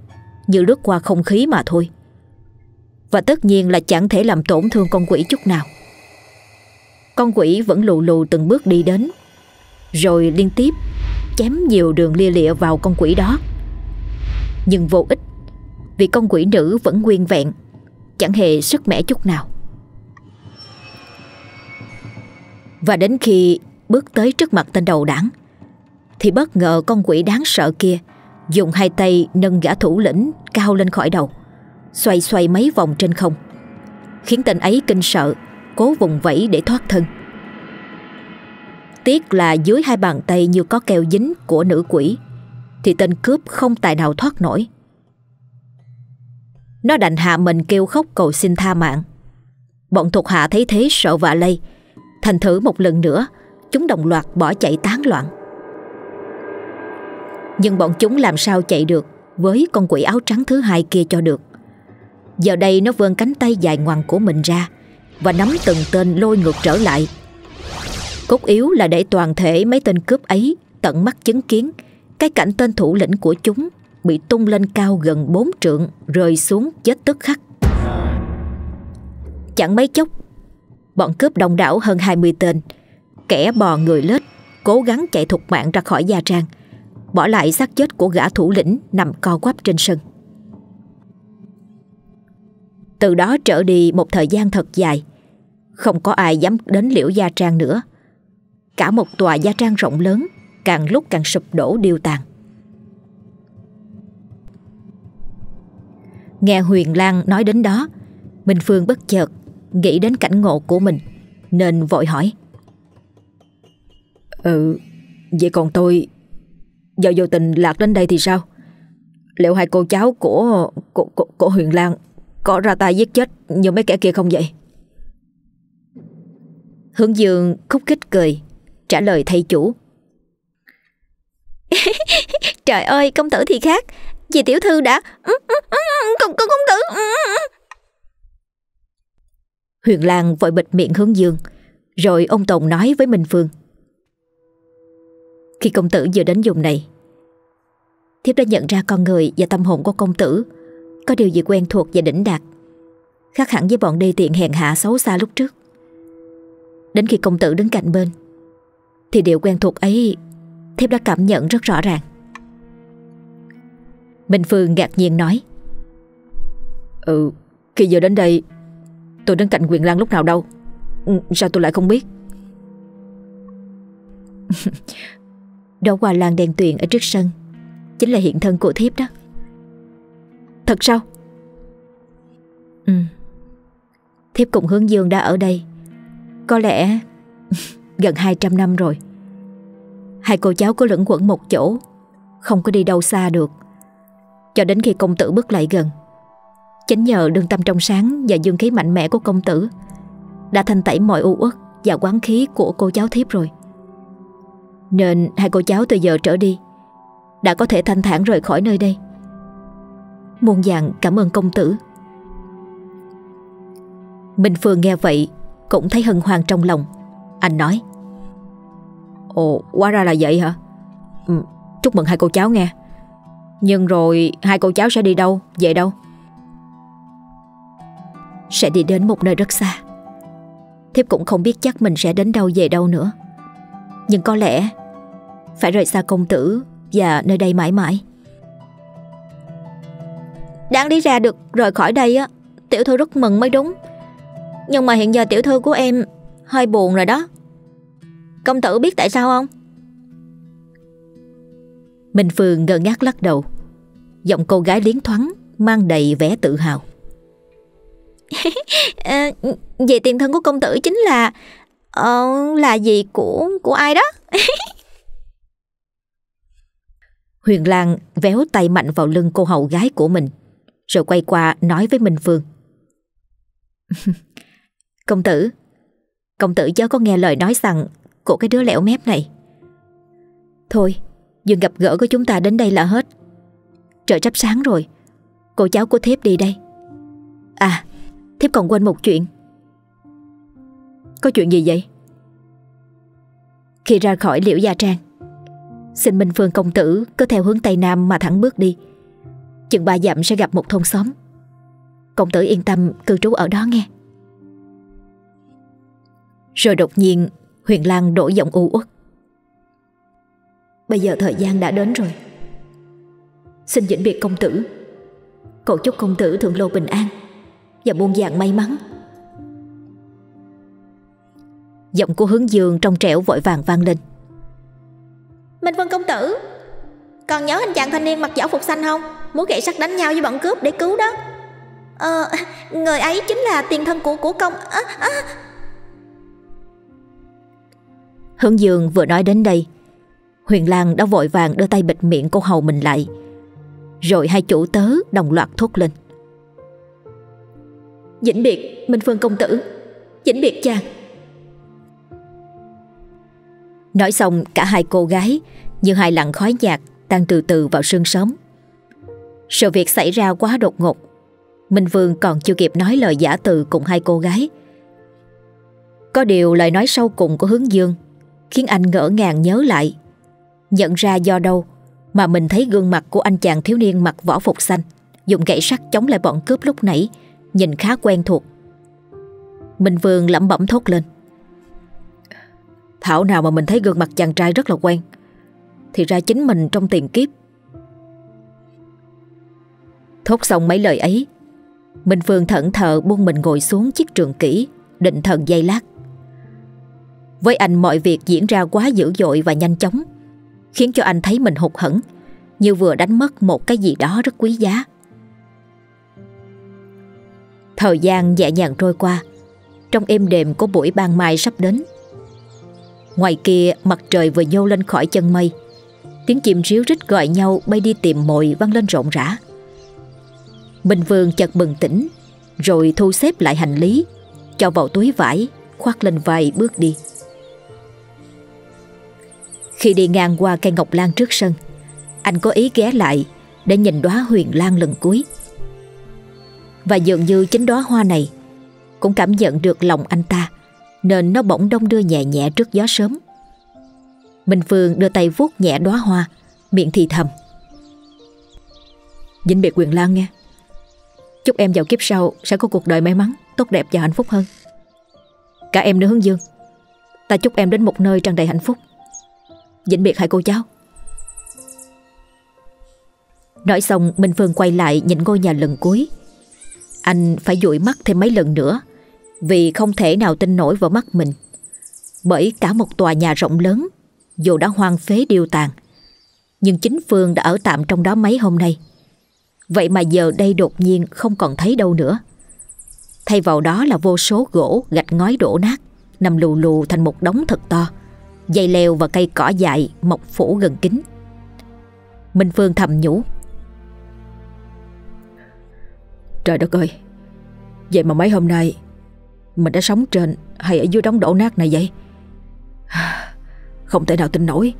Như đứt qua không khí mà thôi. Và tất nhiên là chẳng thể làm tổn thương con quỷ chút nào. Con quỷ vẫn lù lù từng bước đi đến, Rồi liên tiếp Chém nhiều đường lia lịa vào con quỷ đó. Nhưng vô ích, Vì con quỷ nữ vẫn nguyên vẹn, Chẳng hề sức mẻ chút nào. Và đến khi bước tới trước mặt tên đầu đảng, Thì bất ngờ con quỷ đáng sợ kia Dùng hai tay nâng gã thủ lĩnh cao lên khỏi đầu. Xoay xoay mấy vòng trên không, Khiến tên ấy kinh sợ, Cố vùng vẫy để thoát thân. Tiếc là dưới hai bàn tay như có keo dính của nữ quỷ, Thì tên cướp không tài nào thoát nổi. Nó đành hạ mình kêu khóc cầu xin tha mạng. Bọn thuộc hạ thấy thế sợ vạ lây, Thành thử một lần nữa, Chúng đồng loạt bỏ chạy tán loạn. Nhưng bọn chúng làm sao chạy được Với con quỷ áo trắng thứ hai kia cho được? Giờ đây nó vươn cánh tay dài ngoằng của mình ra Và nắm từng tên lôi ngược trở lại. Cốt yếu là để toàn thể mấy tên cướp ấy Tận mắt chứng kiến Cái cảnh tên thủ lĩnh của chúng Bị tung lên cao gần bốn trượng, Rơi xuống chết tức khắc. Chẳng mấy chốc, Bọn cướp đông đảo hơn 20 tên, Kẻ bò người lết, Cố gắng chạy thục mạng ra khỏi gia trang, Bỏ lại xác chết của gã thủ lĩnh Nằm co quắp trên sân. Từ đó trở đi một thời gian thật dài. Không có ai dám đến liễu gia trang nữa. Cả một tòa gia trang rộng lớn Càng lúc càng sụp đổ điêu tàn. Nghe Huyền Lan nói đến đó Minh Phương bất chợt Nghĩ đến cảnh ngộ của mình Nên vội hỏi. Ừ Vậy còn tôi Do vô tình lạc đến đây thì sao? Liệu hai cô cháu của Của, của, của Huyền Lan có ra tay giết chết như mấy kẻ kia không vậy? Hướng Dương khúc khích cười Trả lời thầy chủ. Trời ơi công tử thì khác. Vì tiểu thư đã Công, công, công tử. Huyền Lan vội bịt miệng hướng dương Rồi ông Tùng nói với Minh Phương. Khi công tử vừa đến vùng này Thiếp đã nhận ra con người và tâm hồn của công tử có điều gì quen thuộc và đỉnh đạt. Khác hẳn với bọn đê tiện hèn hạ xấu xa lúc trước. Đến khi công tử đứng cạnh bên Thì điều quen thuộc ấy Thiếp đã cảm nhận rất rõ ràng. Minh Phương ngạc nhiên nói Ừ Khi giờ đến đây Tôi đến cạnh Quyền Lan lúc nào đâu? Ừ, Sao tôi lại không biết? Đó qua lan đèn tuyền ở trước sân Chính là hiện thân của thiếp đó Thật sao? Ừ. Thiếp cùng hướng dương đã ở đây. Có lẽ Gần 200 năm rồi. Hai cô cháu có lẫn quẩn một chỗ, Không có đi đâu xa được. Cho đến khi công tử bước lại gần, Chính nhờ đương tâm trong sáng Và dương khí mạnh mẽ của công tử, Đã thanh tẩy mọi u uất Và quán khí của cô cháu thiếp rồi. Nên hai cô cháu từ giờ trở đi Đã có thể thanh thản rời khỏi nơi đây. Muôn vàng cảm ơn công tử. Minh Phương nghe vậy Cũng thấy hân hoan trong lòng. Anh nói Ồ quá ra là vậy hả? Ừ, Chúc mừng hai cô cháu nghe. Nhưng rồi hai cô cháu sẽ đi đâu? Về đâu? Sẽ đi đến một nơi rất xa. Thiếp cũng không biết chắc mình sẽ đến đâu về đâu nữa. Nhưng có lẽ Phải rời xa công tử Và nơi đây mãi mãi. Đáng lý ra được rời khỏi đây á Tiểu thư rất mừng mới đúng. Nhưng mà hiện giờ tiểu thư của em Hơi buồn rồi đó. Công tử biết tại sao không? Minh Phương ngơ ngác lắc đầu. Giọng cô gái liến thoáng Mang đầy vẻ tự hào. À, Về tiền thân của công tử chính là uh, Là gì của của ai đó? Huyền Lan véo tay mạnh vào lưng cô hậu gái của mình rồi quay qua nói với Minh Phương Công tử Công tử chớ có nghe lời nói rằng Của cái đứa lẻo mép này. Thôi, Dừng gặp gỡ của chúng ta đến đây là hết. Trời sắp sáng rồi, Cô cháu của thiếp đi đây. À Thiếp còn quên một chuyện. Có chuyện gì vậy? Khi ra khỏi liễu gia trang, Xin Minh Phương công tử cứ theo hướng Tây Nam mà thẳng bước đi. Chừng ba dặm sẽ gặp một thôn xóm. Công tử yên tâm, cư trú ở đó nghe. Rồi đột nhiên, Huyền Lan đổi giọng u uất. Bây giờ thời gian đã đến rồi. Xin vĩnh biệt công tử. Cầu chúc công tử thượng lô bình an Và muôn dạng may mắn. Giọng của hướng dương trong trẻo vội vàng vang lên. Minh Vân công tử, Còn nhớ anh chàng thanh niên mặc võ phục xanh không? Muốn gậy sắt đánh nhau với bọn cướp để cứu đó. Ờ Người ấy chính là tiền thân của của công. À, à. Hướng dương vừa nói đến đây Huyền Lan đã vội vàng đưa tay bịt miệng cô hầu mình lại. Rồi hai chủ tớ đồng loạt thốt lên. Vĩnh biệt Minh Phương công tử. Vĩnh biệt chàng. Nói xong cả hai cô gái Như hai lặng khói nhạt Tan từ từ vào sương sớm sự việc xảy ra quá đột ngột. Minh Vương còn chưa kịp nói lời giả từ cùng hai cô gái. Có điều lời nói sau cùng của hướng dương Khiến anh ngỡ ngàng nhớ lại. Nhận ra do đâu Mà mình thấy gương mặt của anh chàng thiếu niên mặc võ phục xanh, Dùng gậy sắt chống lại bọn cướp lúc nãy, Nhìn khá quen thuộc. Minh Vương lẩm bẩm thốt lên. Thảo nào mà mình thấy gương mặt chàng trai rất là quen, Thì ra chính mình trong tiền kiếp Thốt xong mấy lời ấy Minh Phương thẫn thờ buông mình ngồi xuống chiếc trường kỹ, Định thần dây lát. Với anh mọi việc diễn ra quá dữ dội và nhanh chóng Khiến cho anh thấy mình hụt hẫng Như vừa đánh mất một cái gì đó rất quý giá. Thời gian nhẹ nhàng trôi qua Trong êm đềm của buổi ban mai sắp đến Ngoài kia mặt trời vừa nhô lên khỏi chân mây Tiếng chim ríu rít gọi nhau bay đi tìm mồi vang lên rộn rã. Minh Vương chợt bừng tỉnh, Rồi thu xếp lại hành lý, Cho vào túi vải, Khoác lên vai bước đi. Khi đi ngang qua cây ngọc lan trước sân, Anh có ý ghé lại Để nhìn đóa huyền lan lần cuối. Và dường như chính đóa hoa này Cũng cảm nhận được lòng anh ta, Nên nó bỗng đông đưa nhẹ nhẹ trước gió sớm. Minh Phương đưa tay vuốt nhẹ đóa hoa, Miệng thì thầm. Dính biệt quyền lan nghe Chúc em vào kiếp sau sẽ có cuộc đời may mắn, tốt đẹp và hạnh phúc hơn. Cả em nữa hướng dương. Ta chúc em đến một nơi tràn đầy hạnh phúc. Vĩnh biệt hai cô cháu. Nói xong Minh Phương quay lại nhìn ngôi nhà lần cuối. Anh phải dụi mắt thêm mấy lần nữa vì không thể nào tin nổi vào mắt mình. Bởi cả một tòa nhà rộng lớn dù đã hoang phế điêu tàn nhưng chính Phương đã ở tạm trong đó mấy hôm nay. Vậy mà giờ đây đột nhiên không còn thấy đâu nữa. Thay vào đó là vô số gỗ gạch ngói đổ nát, Nằm lù lù thành một đống thật to, Dây leo và cây cỏ dại mọc phủ gần kính. Minh Phương thầm nhủ. Trời đất ơi! Vậy mà mấy hôm nay, Mình đã sống trên hay ở dưới đống đổ nát này vậy? Không thể nào tin nổi.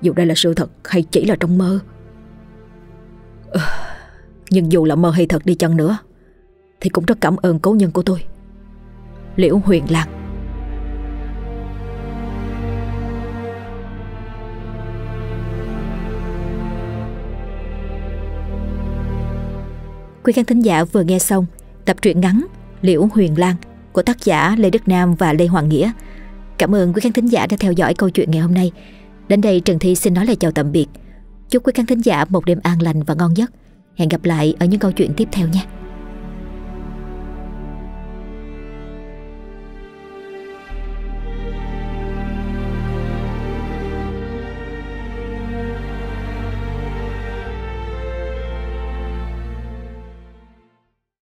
Dù đây là sự thật hay chỉ là trong mơ nhưng dù là mơ hay thật đi chăng nữa, Thì cũng rất cảm ơn cố nhân của tôi Liễu Huyền Lan Quý khán thính giả vừa nghe xong tập truyện ngắn Liễu Huyền Lan của tác giả Lê Đức Nam và Lê Hoàng Nghĩa. Cảm ơn quý khán thính giả đã theo dõi câu chuyện ngày hôm nay. Đến đây Trần Thi xin nói lời chào tạm biệt. Chúc quý khán thính giả một đêm an lành và ngon giấc. Hẹn gặp lại ở những câu chuyện tiếp theo nha.